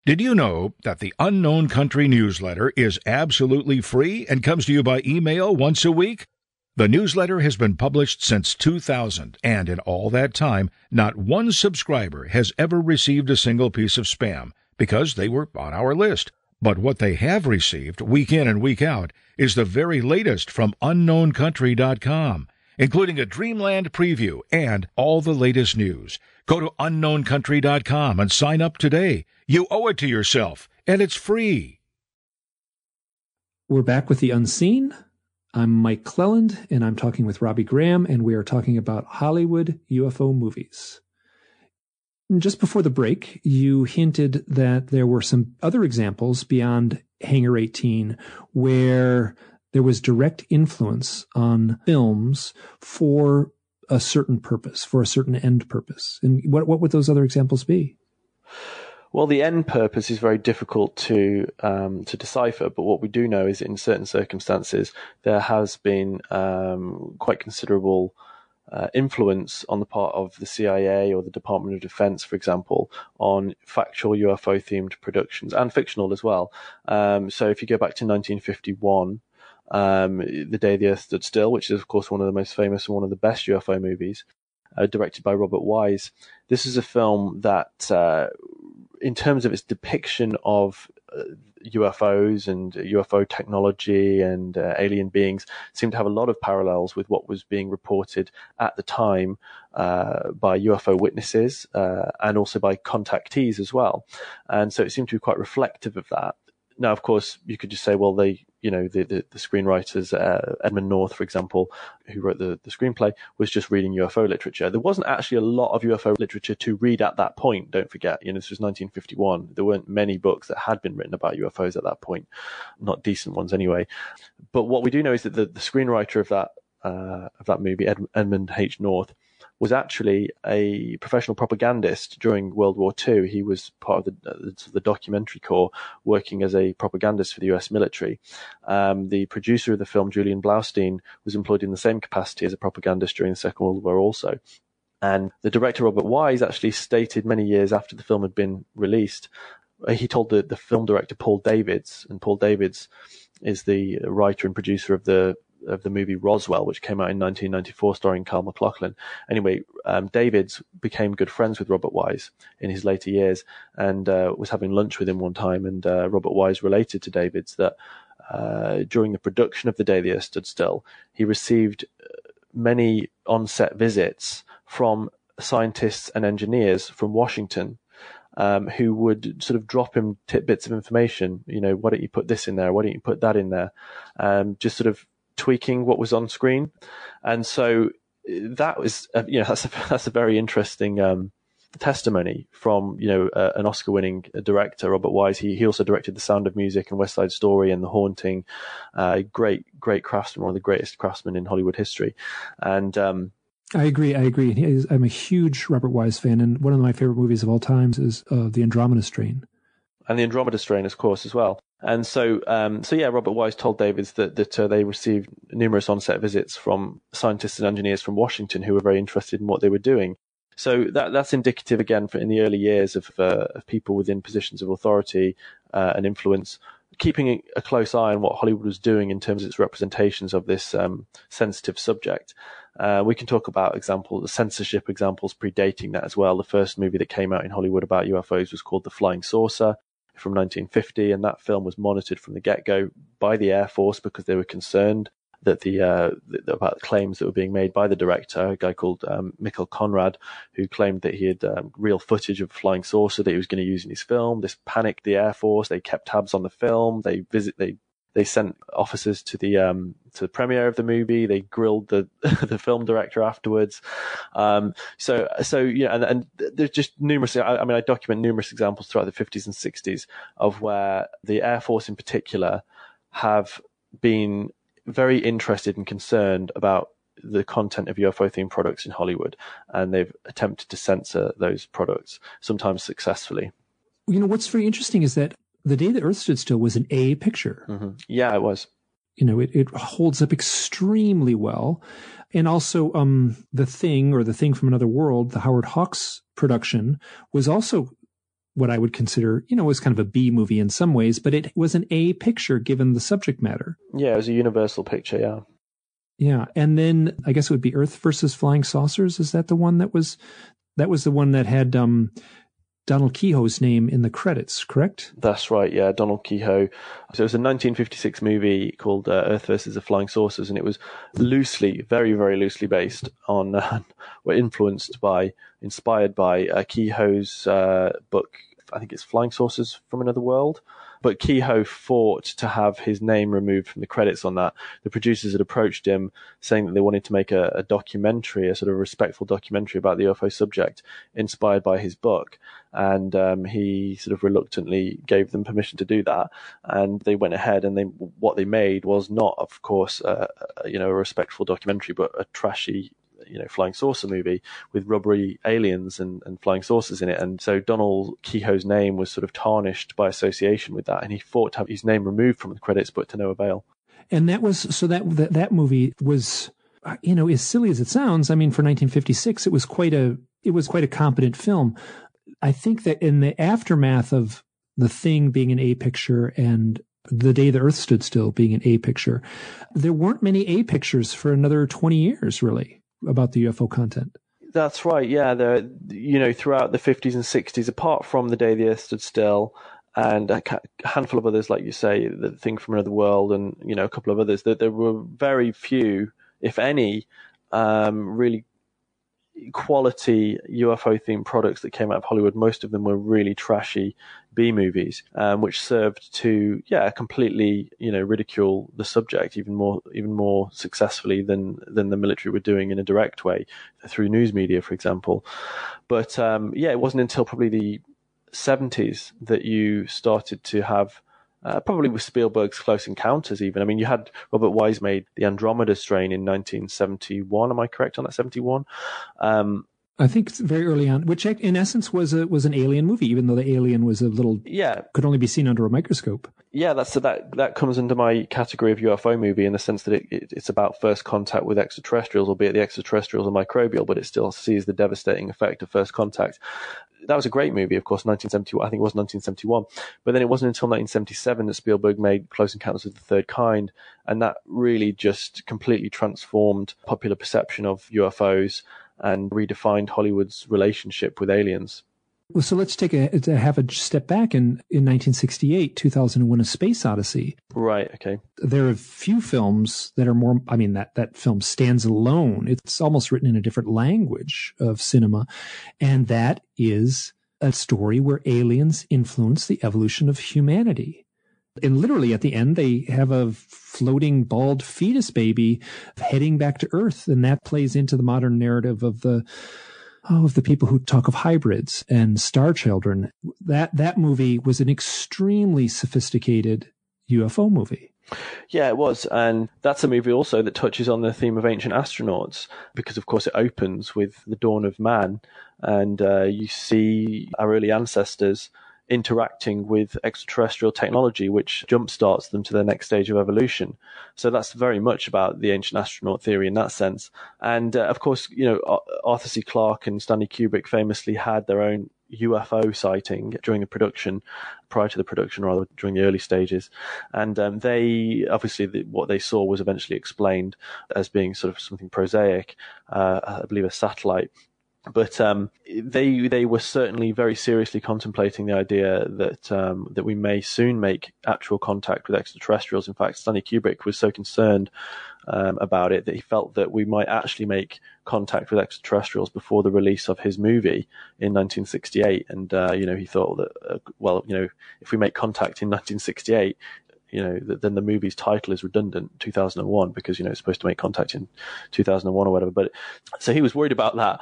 Did you know that the Unknown Country newsletter is absolutely free and comes to you by email once a week? The newsletter has been published since 2000, and in all that time, not one subscriber has ever received a single piece of spam because they were on our list. But what they have received week in and week out is the very latest from UnknownCountry.com including a Dreamland preview and all the latest news. Go to unknowncountry.com and sign up today. You owe it to yourself, and it's free. We're back with the unseen. I'm Mike Clelland, and I'm talking with Robbie Graham, and we are talking about Hollywood UFO movies. Just before the break, you hinted that there were some other examples beyond Hangar 18 where there was direct influence on films for a certain purpose, for a certain end purpose. And what, what would those other examples be? Well, the end purpose is very difficult to um, to decipher, but what we do know is in certain circumstances there has been um, quite considerable uh, influence on the part of the CIA or the Department of Defense, for example, on factual UFO themed productions and fictional as well. Um, so if you go back to 1951, um, The Day the Earth Stood Still, which is, of course, one of the most famous and one of the best UFO movies, uh, directed by Robert Wise. This is a film that, uh, in terms of its depiction of uh, UFOs and UFO technology and uh, alien beings seem to have a lot of parallels with what was being reported at the time uh, by UFO witnesses uh, and also by contactees as well. And so it seemed to be quite reflective of that. Now, of course, you could just say, well, they you know, the, the, the screenwriters, uh, Edmund North, for example, who wrote the, the screenplay, was just reading UFO literature. There wasn't actually a lot of UFO literature to read at that point. Don't forget, you know, this was 1951. There weren't many books that had been written about UFOs at that point, not decent ones anyway. But what we do know is that the, the screenwriter of that, uh, of that movie, Ed, Edmund H. North, was actually a professional propagandist during World War II. He was part of the, the, documentary corps working as a propagandist for the US military. Um, the producer of the film, Julian Blaustein, was employed in the same capacity as a propagandist during the Second World War also. And the director, Robert Wise, actually stated many years after the film had been released, uh, he told the, the film director, Paul Davids, and Paul Davids is the writer and producer of the of the movie Roswell, which came out in 1994, starring Kyle MacLachlan. Anyway, um, Davids became good friends with Robert Wise in his later years, and uh, was having lunch with him one time. And uh, Robert Wise related to Davids that uh, during the production of The Day the Earth Stood Still, he received uh, many on-set visits from scientists and engineers from Washington um, who would sort of drop him tidbits of information. You know, why don't you put this in there? Why don't you put that in there? Um, just sort of tweaking what was on screen. And so that was, uh, you know, that's a, that's a very interesting, um, testimony from, you know, uh, an Oscar winning director, Robert Wise. He, he also directed The Sound of Music and West Side Story and The Haunting. Uh, great, great craftsman, one of the greatest craftsmen in Hollywood history. And, um, I agree. I agree. I'm a huge Robert Wise fan, and one of my favorite movies of all times is uh, The Andromeda Strain. And The Andromeda Strain, of course, as well. And so, um, so yeah, Robert Wise told Davids that that uh, they received numerous on-set visits from scientists and engineers from Washington who were very interested in what they were doing. So that that's indicative again for in the early years of uh, of people within positions of authority uh, and influence keeping a close eye on what Hollywood was doing in terms of its representations of this um, sensitive subject. Uh, we can talk about examples, the censorship examples predating that as well. The first movie that came out in Hollywood about UFOs was called The Flying Saucer from 1950, and that film was monitored from the get-go by the Air Force because they were concerned that the, uh, the about claims that were being made by the director, a guy called um, Mikel Conrad, who claimed that he had um, real footage of flying saucer that he was going to use in his film. This panicked the Air Force. They kept tabs on the film. They visit they they sent officers to the um, to the premiere of the movie. They grilled the the film director afterwards. Um, so so yeah, and, and there's just numerous. I, I, mean, I document numerous examples throughout the 50s and 60s of where the Air Force, in particular, have been very interested and concerned about the content of UFO themed products in Hollywood, and they've attempted to censor those products, sometimes successfully. You know, what's very interesting is that the day the Earth stood still was an A picture. Mm-hmm. Yeah, it was. You know, it, it holds up extremely well. And also, um, the thing or the thing from another world, the Howard Hawks production was also what I would consider, you know, was kind of a B movie in some ways, but it was an A picture given the subject matter. Yeah, it was a universal picture. Yeah. Yeah. And then I guess it would be Earth versus Flying Saucers. Is that the one that was, that was the one that had, um, Donald Keyhoe's name in the credits, correct? That's right, yeah, Donald Keyhoe. So it was a 1956 movie called uh, Earth versus the Flying Saucers, and it was loosely, very, very loosely based on, uh, were influenced by, inspired by uh, Keyhoe's uh, book, I think it's Flying Saucers from Another World. But Keyhoe fought to have his name removed from the credits on that. The producers had approached him saying that they wanted to make a, a documentary, a sort of respectful documentary about the UFO subject, inspired by his book. And um, he sort of reluctantly gave them permission to do that. And they went ahead, and they what they made was not, of course, uh, you know, a respectful documentary, but a trashy you know flying saucer movie with rubbery aliens and, and flying saucers in it. And so Donald Keyhoe's name was sort of tarnished by association with that, and he fought to have his name removed from the credits, but to no avail. And that was so that that, that movie was uh, you know, as silly as it sounds, I mean, for 1956, it was quite a it was quite a competent film. I think that in the aftermath of the thing being an A picture and the day the Earth stood still being an A picture, there weren't many A pictures for another 20 years, really, about the UFO content. That's right. Yeah, the you know throughout the 50s and 60s, apart from the day the Earth stood still, and a handful of others, like you say, the thing from another world, and you know a couple of others, that there were very few, if any, um, really quality UFO themed products that came out of Hollywood. Most of them were really trashy B movies, um, which served to yeah completely you know ridicule the subject even more even more successfully than than the military were doing in a direct way through news media, for example. But um, yeah, it wasn't until probably the 70s that you started to have uh, probably with Spielberg's Close Encounters, even. I mean, you had Robert Wise made the Andromeda strain in 1971. Am I correct on that? 71. Um, I think it's very early on, which in essence was a was an alien movie, even though the alien was a little yeah could only be seen under a microscope. Yeah, that's so that that comes under my category of UFO movie in the sense that it, it, it's about first contact with extraterrestrials, albeit the extraterrestrials are microbial, but it still sees the devastating effect of first contact that was a great movie, of course, 1971. I think it was 1971. But then it wasn't until 1977 that Spielberg made Close Encounters of the Third Kind, and that really just completely transformed popular perception of UFOs and redefined Hollywood's relationship with aliens. Well, so let's take a, a have a step back in, in 1968, 2001, A Space Odyssey. Right. Okay. There are a few films that are more, I mean, that, that film stands alone. It's almost written in a different language of cinema. And that is a story where aliens influence the evolution of humanity. And literally at the end, they have a floating bald fetus baby heading back to Earth. And that plays into the modern narrative of the, oh, of the people who talk of hybrids and star children. That that movie was an extremely sophisticated UFO movie. Yeah, it was. And that's a movie also that touches on the theme of ancient astronauts because, of course, it opens with the dawn of man. And uh, you see our early ancestors interacting with extraterrestrial technology, which jumpstarts them to their next stage of evolution. So that's very much about the ancient astronaut theory in that sense. And uh, of course, you know, Arthur C. Clarke and Stanley Kubrick famously had their own UFO sighting during the production, prior to the production, rather during the early stages, and um, they obviously the, what they saw was eventually explained as being sort of something prosaic, uh, I believe a satellite but um, they they were certainly very seriously contemplating the idea that um, that we may soon make actual contact with extraterrestrials. In fact, Stanley Kubrick was so concerned um, about it that he felt that we might actually make contact with extraterrestrials before the release of his movie in 1968. And uh, you know, he thought that uh, well, you know, if we make contact in 1968, you know, then the movie's title is redundant, 2001, because, you know, it's supposed to make contact in 2001 or whatever. But so he was worried about that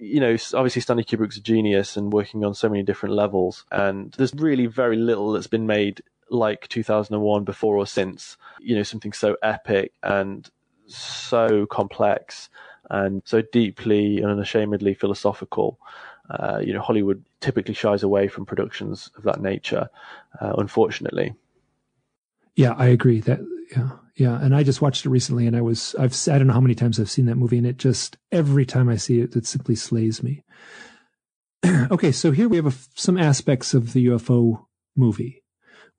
you know, obviously Stanley Kubrick's a genius and working on so many different levels. And there's really very little that's been made like 2001 before or since. You know, something so epic and so complex and so deeply and unashamedly philosophical. Uh, you know, Hollywood typically shies away from productions of that nature, uh, unfortunately. Yeah, I agree that yeah, yeah. And I just watched it recently, and I was I've I don't know how many times I've seen that movie, and it just every time I see it, it simply slays me. okay, so here we have a, some aspects of the UFO movie.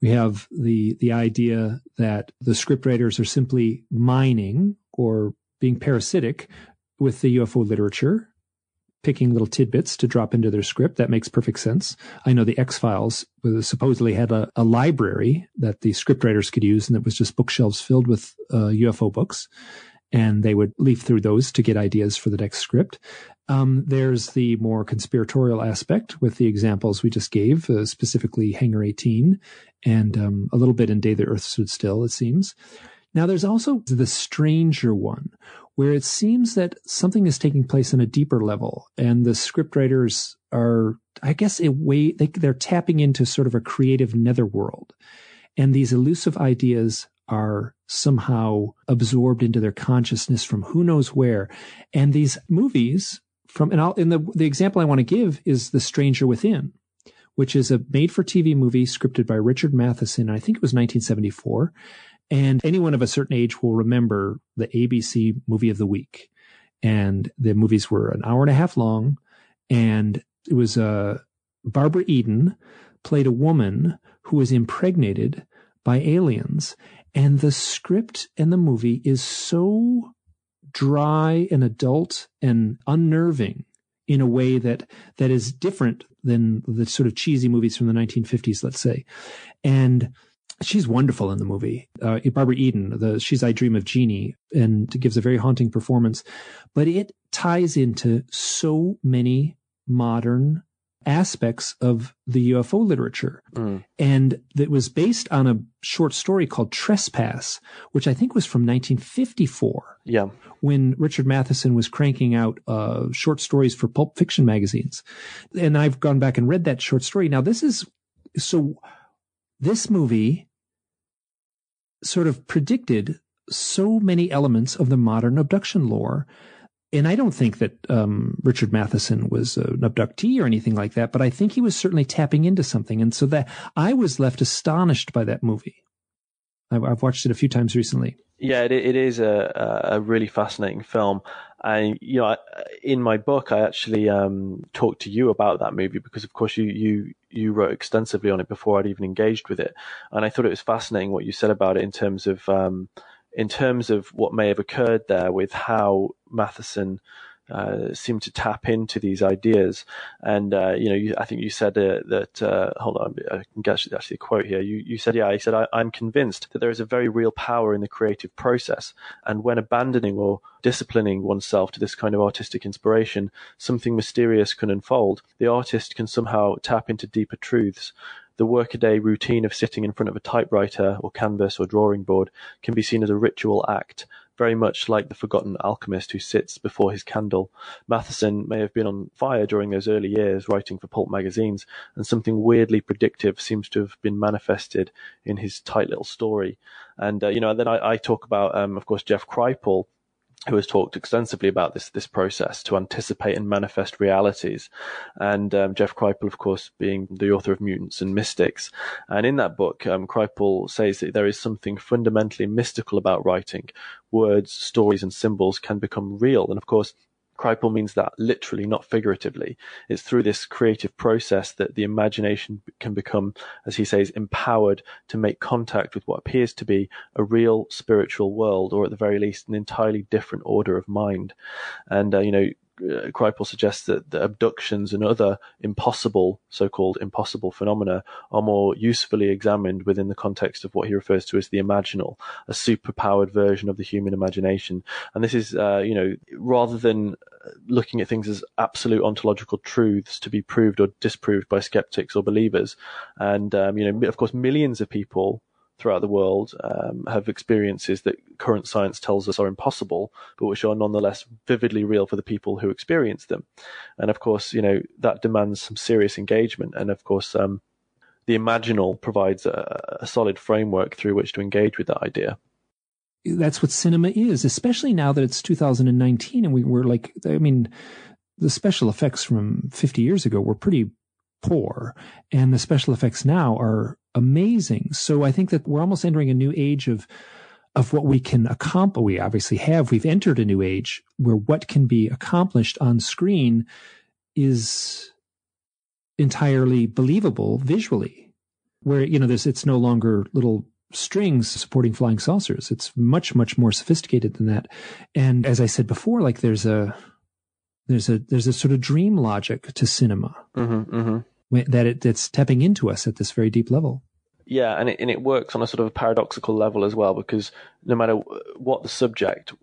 We have the the idea that the scriptwriters are simply mining or being parasitic with the UFO literature picking little tidbits to drop into their script. That makes perfect sense. I know the X Files supposedly had a, a, library that the scriptwriters could use, and it was just bookshelves filled with uh, UFO books. And they would leaf through those to get ideas for the next script. Um, there's the more conspiratorial aspect with the examples we just gave, uh, specifically Hangar 18 and um, a little bit in Day the Earth Stood Still, it seems. Now, there's also the stranger one, where it seems that something is taking place on a deeper level, and the scriptwriters are, I guess, a way they, they're tapping into sort of a creative netherworld, and these elusive ideas are somehow absorbed into their consciousness from who knows where, and these movies from and I'll, and the the example I want to give is The Stranger Within, which is a made for TV movie scripted by Richard Matheson. I think it was 1974 And anyone of a certain age will remember the ABC movie of the week. And the movies were an hour and a half long. And it was uh, Barbara Eden played a woman who was impregnated by aliens. And the script and the movie is so dry and adult and unnerving in a way that that is different than the sort of cheesy movies from the 1950s, let's say. And she's wonderful in the movie. Uh, Barbara Eden, the she's I Dream of Jeannie, and gives a very haunting performance. But it ties into so many modern aspects of the UFO literature. Mm. And it was based on a short story called Trespass, which I think was from 1954. Yeah. When Richard Matheson was cranking out uh, short stories for pulp fiction magazines. And I've gone back and read that short story. Now, this is so this movie sort of predicted so many elements of the modern abduction lore and I don't think that um, Richard Matheson was an abductee or anything like that, but I think he was certainly tapping into something. And so that I was left astonished by that movie. I've, watched it a few times recently. Yeah, it, it is a, a really fascinating film. And you know, in my book, I actually um, talked to you about that movie because, of course, you you you wrote extensively on it before I'd even engaged with it, and I thought it was fascinating what you said about it in terms of um, in terms of what may have occurred there with how Matheson uh, seemed to tap into these ideas. And, uh, you know, you, I think you said uh, that, uh, hold on, I can get actually a quote here. You, you said, yeah, he said, I, I'm convinced that there is a very real power in the creative process. And when abandoning or disciplining oneself to this kind of artistic inspiration, something mysterious can unfold. The artist can somehow tap into deeper truths the workaday routine of sitting in front of a typewriter or canvas or drawing board can be seen as a ritual act, very much like the forgotten alchemist who sits before his candle. Matheson may have been on fire during those early years writing for pulp magazines, and something weirdly predictive seems to have been manifested in his tight little story. And, uh, you know, then I, I talk about, um, of course, Jeff Kripal, who has talked extensively about this this process to anticipate and manifest realities, and um, Jeff Kripal, of course, being the author of Mutants and Mystics, and in that book, um, Kripal says that there is something fundamentally mystical about writing. Words, stories, and symbols can become real, and of course, Kripal means that literally, not figuratively. It's through this creative process that the imagination can become, as he says, empowered to make contact with what appears to be a real spiritual world, or at the very least, an entirely different order of mind. And, uh, you know, uh, Kripal suggests that, the abductions and other impossible, so-called impossible phenomena are more usefully examined within the context of what he refers to as the imaginal, a superpowered version of the human imagination. And this is, uh, you know, rather than looking at things as absolute ontological truths to be proved or disproved by skeptics or believers. And, um, you know, of course, millions of people throughout the world um, have experiences that current science tells us are impossible, but which are nonetheless vividly real for the people who experience them. And of course, you know, that demands some serious engagement. And of course, um, the imaginal provides a, a solid framework through which to engage with that idea that's what cinema is, especially now that it's 2019 and we were like, I mean, the special effects from 50 years ago were pretty poor and the special effects now are amazing. So I think that we're almost entering a new age of of what we can accomplish. We obviously have. We've entered a new age where what can be accomplished on screen is entirely believable visually. Where you know, there's it's no longer little strings supporting flying saucers. It's much much more sophisticated than that. And as I said before, like there's a there's a there's a sort of dream logic to cinema. Mm-hmm, mm-hmm that it, that's tapping into us at this very deep level. Yeah, and it, and it works on a sort of a paradoxical level as well, because no matter what the subject,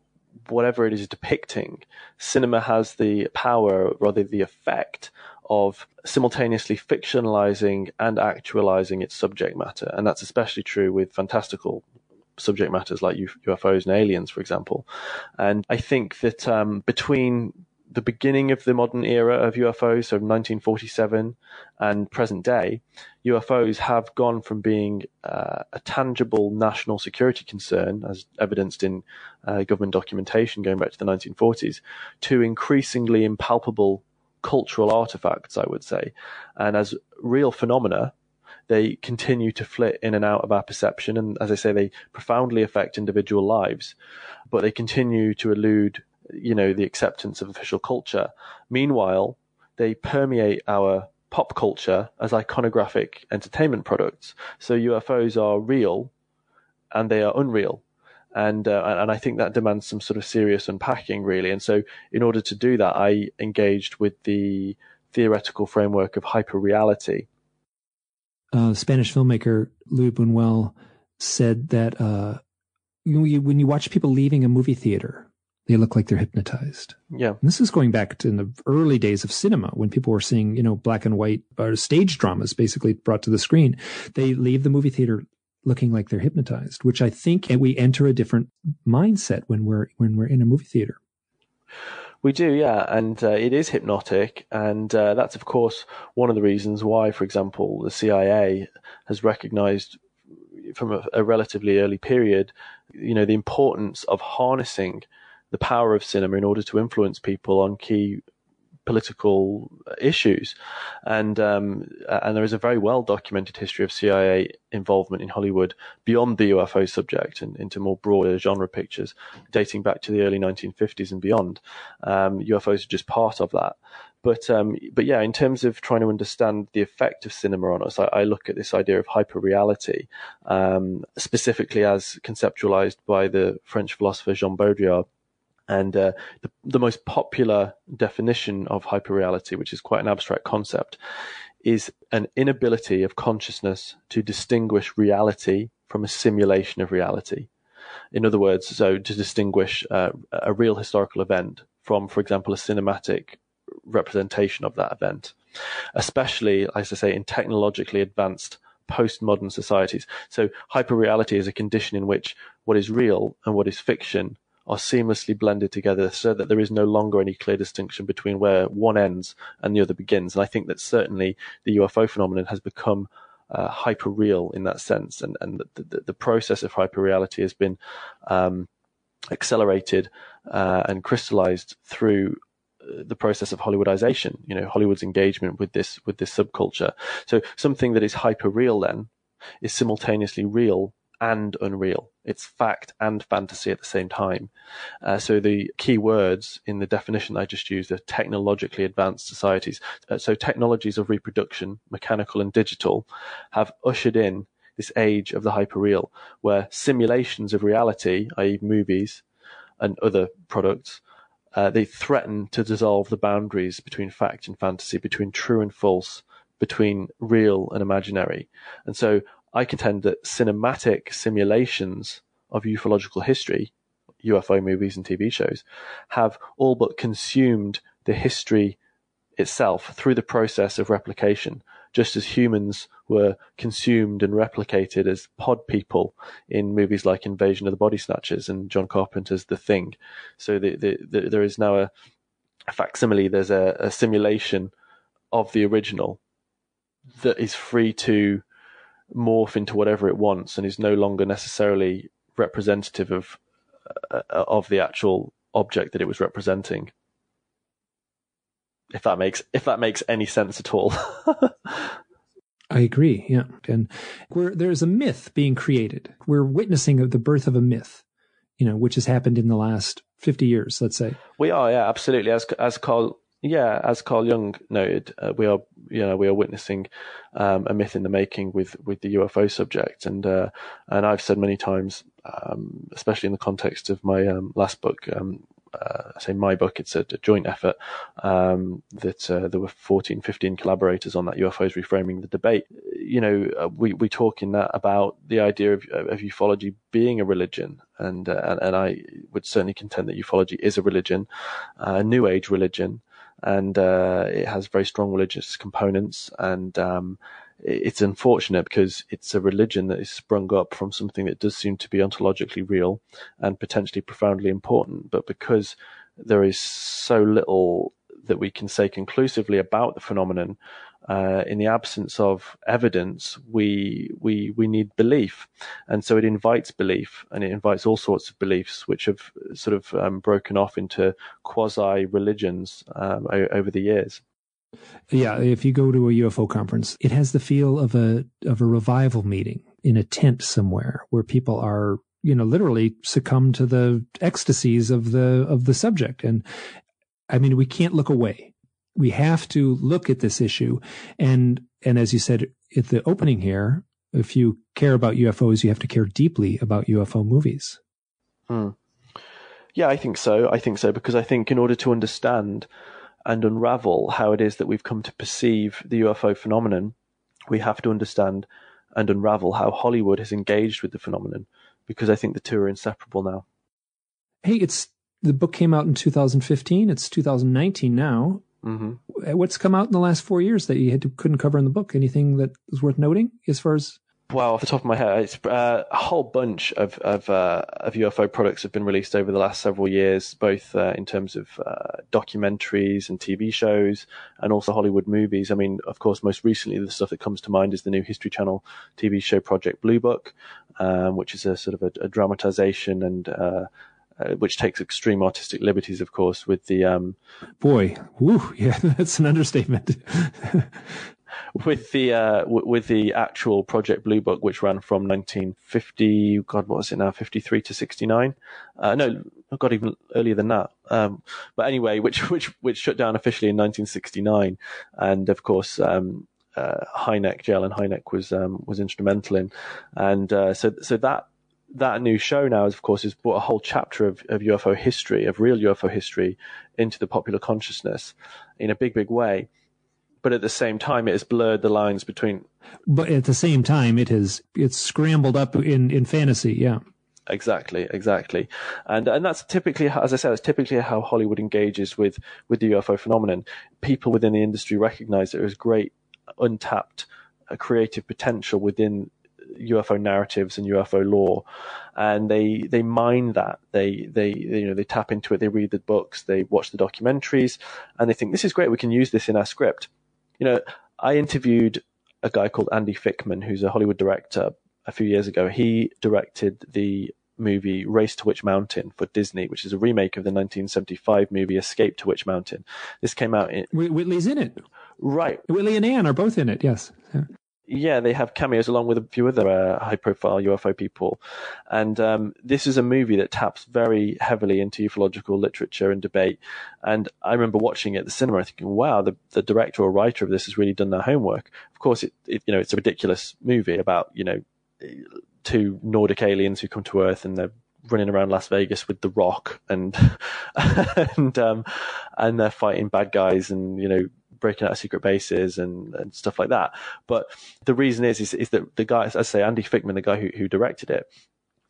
whatever it is depicting, cinema has the power, rather the effect, of simultaneously fictionalizing and actualizing its subject matter. And that's especially true with fantastical subject matters like UFOs and aliens, for example. And I think that um, between the beginning of the modern era of UFOs, so 1947 and present day, UFOs have gone from being uh, a tangible national security concern, as evidenced in uh, government documentation going back to the 1940s, to increasingly impalpable cultural artifacts, I would say. And as real phenomena, they continue to flit in and out of our perception. And as I say, they profoundly affect individual lives, but they continue to elude, you know, the acceptance of official culture. Meanwhile, they permeate our pop culture as iconographic entertainment products. So UFOs are real and they are unreal. And, uh, and I think that demands some sort of serious unpacking, really. And so, in order to do that, I engaged with the theoretical framework of hyperreality. Uh, Spanish filmmaker Luis Buñuel said that uh, when you watch people leaving a movie theater, they look like they're hypnotized. Yeah. And this is going back to in the early days of cinema when people were seeing, you know, black and white or stage dramas basically brought to the screen. They leave the movie theater looking like they're hypnotized, which I think we enter a different mindset when we're when we're in a movie theater. We do, yeah, and uh, it is hypnotic, and uh, that's of course one of the reasons why, for example, the CIA has recognized from a, a relatively early period, you know, the importance of harnessing the power of cinema in order to influence people on key political issues, and um, and there is a very well documented history of CIA involvement in Hollywood beyond the UFO subject and into more broader genre pictures, dating back to the early 1950s and beyond. Um, UFOs are just part of that. But um, but yeah, in terms of trying to understand the effect of cinema on us, I, I look at this idea of hyperreality, um, specifically as conceptualized by the French philosopher Jean Baudrillard and uh, the, the most popular definition of hyperreality, which is quite an abstract concept, is an inability of consciousness to distinguish reality from a simulation of reality. In other words, so to distinguish uh, a real historical event from, for example, a cinematic representation of that event, especially, as I say, in technologically advanced postmodern societies. So hyperreality is a condition in which what is real and what is fiction are seamlessly blended together so that there is no longer any clear distinction between where one ends and the other begins. And I think that certainly the UFO phenomenon has become uh, hyper real in that sense, and and the, the, the process of hyper reality has been um, accelerated uh, and crystallized through uh, the process of Hollywoodization. You know, Hollywood's engagement with this with this subculture. So something that is hyper real then is simultaneously real and unreal. It's fact and fantasy at the same time. Uh, so the key words in the definition I just used are technologically advanced societies. Uh, so technologies of reproduction, mechanical and digital, have ushered in this age of the hyperreal, where simulations of reality, i.e., movies and other products, uh, they threaten to dissolve the boundaries between fact and fantasy, between true and false, between real and imaginary. And so I contend that cinematic simulations of ufological history, UFO movies and TV shows, have all but consumed the history itself through the process of replication, just as humans were consumed and replicated as pod people in movies like Invasion of the Body Snatchers and John Carpenter's The Thing. So the, the, the, there is now a, a facsimile, there's a, a simulation of the original that is free to morph into whatever it wants and is no longer necessarily representative of uh, of the actual object that it was representing. If that makes if that makes any sense at all. I agree. Yeah, and there's a myth being created. We're witnessing the birth of a myth, you know, which has happened in the last fifty years. Let's say we are. Yeah, absolutely. As as Carl yeah, as Carl Jung noted, uh, we are you know we are witnessing um, a myth in the making with with the UFO subject, and uh, and I've said many times, um, especially in the context of my um, last book, um, uh, say my book, it's a, a joint effort um, that uh, there were 14, 15 collaborators on that UFOs reframing the debate. You know, uh, we, we talk in that about the idea of, of ufology being a religion. And, uh, and, and I would certainly contend that ufology is a religion, a new age religion and uh, it has very strong religious components. And um, it's unfortunate because it's a religion that is sprung up from something that does seem to be ontologically real and potentially profoundly important. But because there is so little that we can say conclusively about the phenomenon, uh, in the absence of evidence, we we we need belief, and so it invites belief, and it invites all sorts of beliefs, which have sort of um, broken off into quasi religions um, o- over the years. Yeah, if you go to a UFO conference, it has the feel of a of a revival meeting in a tent somewhere where people are, you know, literally succumb to the ecstasies of the of the subject. And I mean, we can't look away. We have to look at this issue. And and as you said at the opening here, if you care about UFOs, you have to care deeply about UFO movies. Hmm. Yeah, I think so. I think so because I think in order to understand and unravel how it is that we've come to perceive the UFO phenomenon, we have to understand and unravel how Hollywood has engaged with the phenomenon because I think the two are inseparable now. Hey, it's the book came out in 2015. It's 2019 now. Mm-hmm. What's come out in the last four years that you had to, couldn't cover in the book? Anything that is worth noting as far as well, off the top of my head, it's uh, a whole bunch of of, uh, of, UFO products have been released over the last several years, both uh, in terms of uh, documentaries and TV shows, and also Hollywood movies. I mean, of course, most recently, the stuff that comes to mind is the new History Channel TV show Project Blue Book, um, which is a sort of a, a dramatization and uh, which takes extreme artistic liberties, of course, with the um, boy, woo, yeah, that's an understatement. with the uh, w- with the actual Project Blue Book, which ran from 1950, God, what was it now, 53 to 69? Uh, no, God, even earlier than that. Um, but anyway, which which which shut down officially in 1969, and of course. Um, uh, Hynek, J. Allen Hynek was um, was instrumental in, and uh, so so that that new show now, of course, has brought a whole chapter of, of UFO history, of real UFO history, into the popular consciousness in a big, big way but at the same time, it has blurred the lines between. But at the same time, it has it's scrambled up in in fantasy. Yeah. Exactly, exactly, and and that's typically, as I said, it's typically how Hollywood engages with with the UFO phenomenon. People within the industry recognize there is great untapped uh, creative potential within UFO narratives and UFO lore, and they they mine that. They they you know they tap into it. They read the books. They watch the documentaries, and they think this is great. We can use this in our script you know, I interviewed a guy called Andy Fickman, who's a Hollywood director, a few years ago. He directed the movie Race to Witch Mountain for Disney, which is a remake of the 1975 movie Escape to Witch Mountain. This came out in. Whitley's in it. Right. Whitley and Anne are both in it, yes. Yeah they have cameos along with a few other uh, high-profile UFO people, and um, this is a movie that taps very heavily into ufological literature and debate. And I remember watching it at the cinema, thinking, "Wow, the, the director or writer of this has really done their homework." Of course, it, it you know it's a ridiculous movie about you know two Nordic aliens who come to Earth and they're running around Las Vegas with the Rock and and um, and they're fighting bad guys and you know breaking out of secret bases and, and stuff like that. But the reason is, is, is that the guy, as I say, Andy Fickman, the guy who, who directed it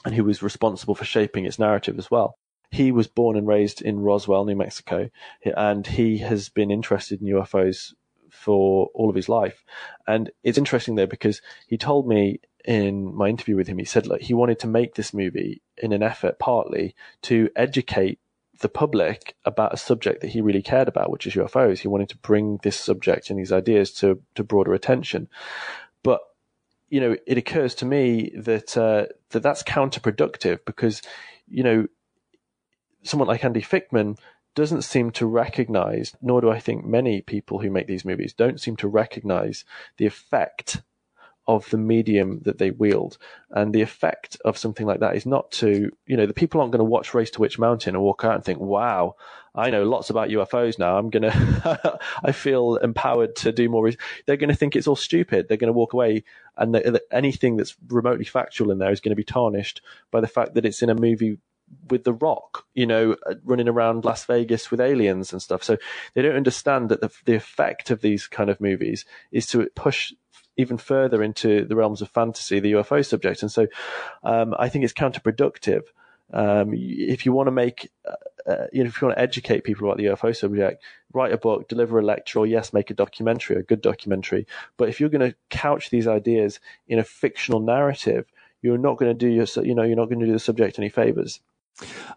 and who was responsible for shaping its narrative as well. He was born and raised in Roswell, New Mexico, and he has been interested in UFOs for all of his life. And it's interesting though, because he told me in my interview with him, he said like he wanted to make this movie in an effort partly to educate the public about a subject that he really cared about, which is UFOs. He wanted to bring this subject and these ideas to, to broader attention. But, you know, it occurs to me that, uh, that that's counterproductive because, you know, someone like Andy Fickman doesn't seem to recognize, nor do I think many people who make these movies don't seem to recognize the effect of the medium that they wield. And the effect of something like that is not to, you know, the people aren't going to watch Race to Witch Mountain and walk out and think, wow, I know lots about UFOs now. I'm going to, I feel empowered to do more. They're going to think it's all stupid. They're going to walk away and the, anything that's remotely factual in there is going to be tarnished by the fact that it's in a movie with The Rock, you know, running around Las Vegas with aliens and stuff. So they don't understand that the, the effect of these kind of movies is to push even further into the realms of fantasy, the UFO subject. And so um, I think it's counterproductive. Um, if you want to make, uh, uh, you know, if you want to educate people about the UFO subject, write a book, deliver a lecture, or yes, make a documentary, a good documentary. But if you're going to couch these ideas in a fictional narrative, you're not going to do your, you know, you're not going to do the subject any favors.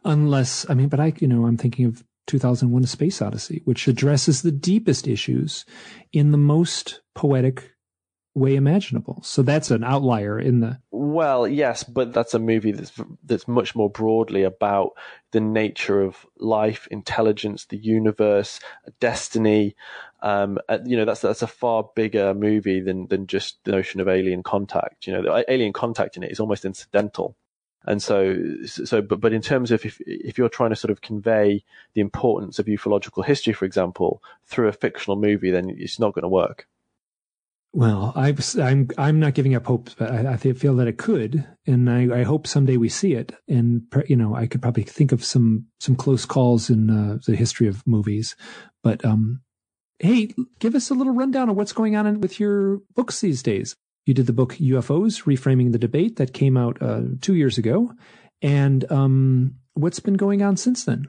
Unless, I mean, but I, you know, I'm thinking of 2001: A Space Odyssey, which addresses the deepest issues in the most poetic way imaginable. So that's an outlier in the. Well, yes, but that's a movie that's that's much more broadly about the nature of life, intelligence, the universe, destiny. Um, uh, you know, that's that's a far bigger movie than than just the notion of alien contact. You know, the alien contact in it is almost incidental. And so, so, but, but in terms of if, if you're trying to sort of convey the importance of ufological history, for example, through a fictional movie, then it's not going to work. Well, I, I'm I'm not giving up hope, but I, I feel that it could, and I, I, hope someday we see it. And you know, I could probably think of some some close calls in uh, the history of movies. But um, hey, give us a little rundown of what's going on with your books these days. You did the book UFOs: Reframing the Debate that came out uh, two years ago, and um, what's been going on since then?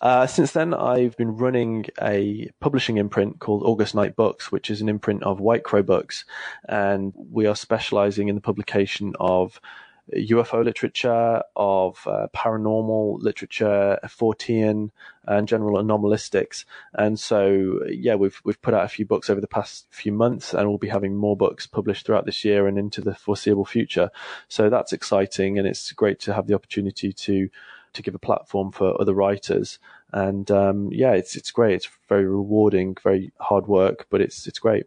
Uh, since then, I've been running a publishing imprint called August Night Books, which is an imprint of White Crow books, and we are specializing in the publication of UFO literature, of uh, paranormal literature, Fortean, and general anomalistics. And so, yeah, we've we've put out a few books over the past few months, and we'll be having more books published throughout this year and into the foreseeable future. So that's exciting, and it's great to have the opportunity to to give a platform for other writers. And um, yeah, it's it's great. It's very rewarding, very hard work, but it's it's great.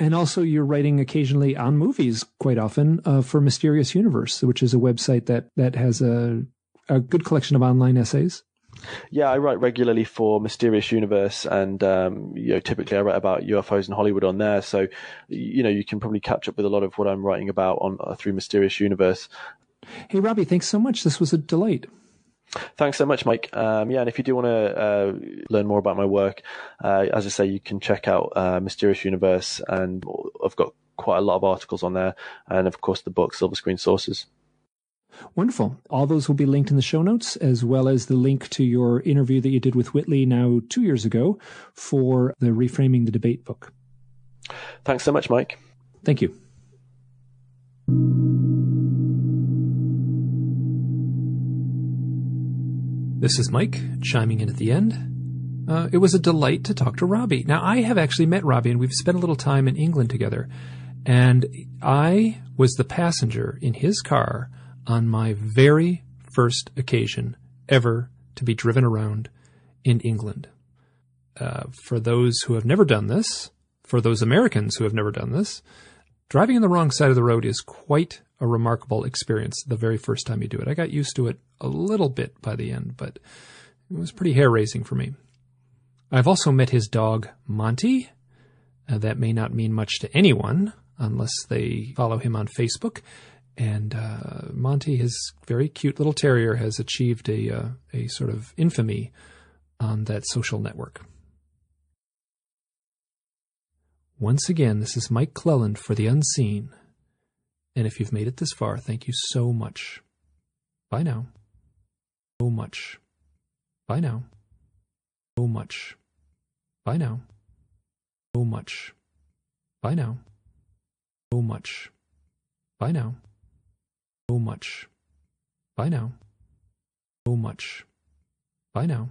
And also, you're writing occasionally on movies quite often uh, for Mysterious Universe, which is a website that that has a a good collection of online essays. Yeah, I write regularly for Mysterious Universe, and um, you know, typically I write about UFOs in Hollywood on there. So, you know, you can probably catch up with a lot of what I'm writing about on uh, through Mysterious Universe. Hey, Robbie, thanks so much. This was a delight. Thanks so much, Mike. Um, yeah, and if you do want to uh, learn more about my work, uh, as I say, you can check out uh, Mysterious Universe, and I've got quite a lot of articles on there, and of course the book Silver Screen Saucers. Wonderful. All those will be linked in the show notes, as well as the link to your interview that you did with Whitley now two years ago for the Reframing the Debate book. Thanks so much, Mike. Thank you. This is Mike chiming in at the end. Uh, it was a delight to talk to Robbie. Now, I have actually met Robbie and we've spent a little time in England together. And I was the passenger in his car on my very first occasion ever to be driven around in England. Uh, for those who have never done this, for those Americans who have never done this, driving on the wrong side of the road is quite a remarkable experience the very first time you do it. I got used to it a little bit by the end, but it was pretty hair raising for me. I've also met his dog, Monty. Uh, that may not mean much to anyone unless they follow him on Facebook. And uh, Monty, his very cute little terrier, has achieved a, uh, a sort of infamy on that social network. Once again, this is Mike Clelland for The Unseen. And if you've made it this far, thank you so much. Bye now. So much. Bye now. So much. Bye now. So much. Bye now. So much. Bye now. So much. Bye now. So much. Bye now.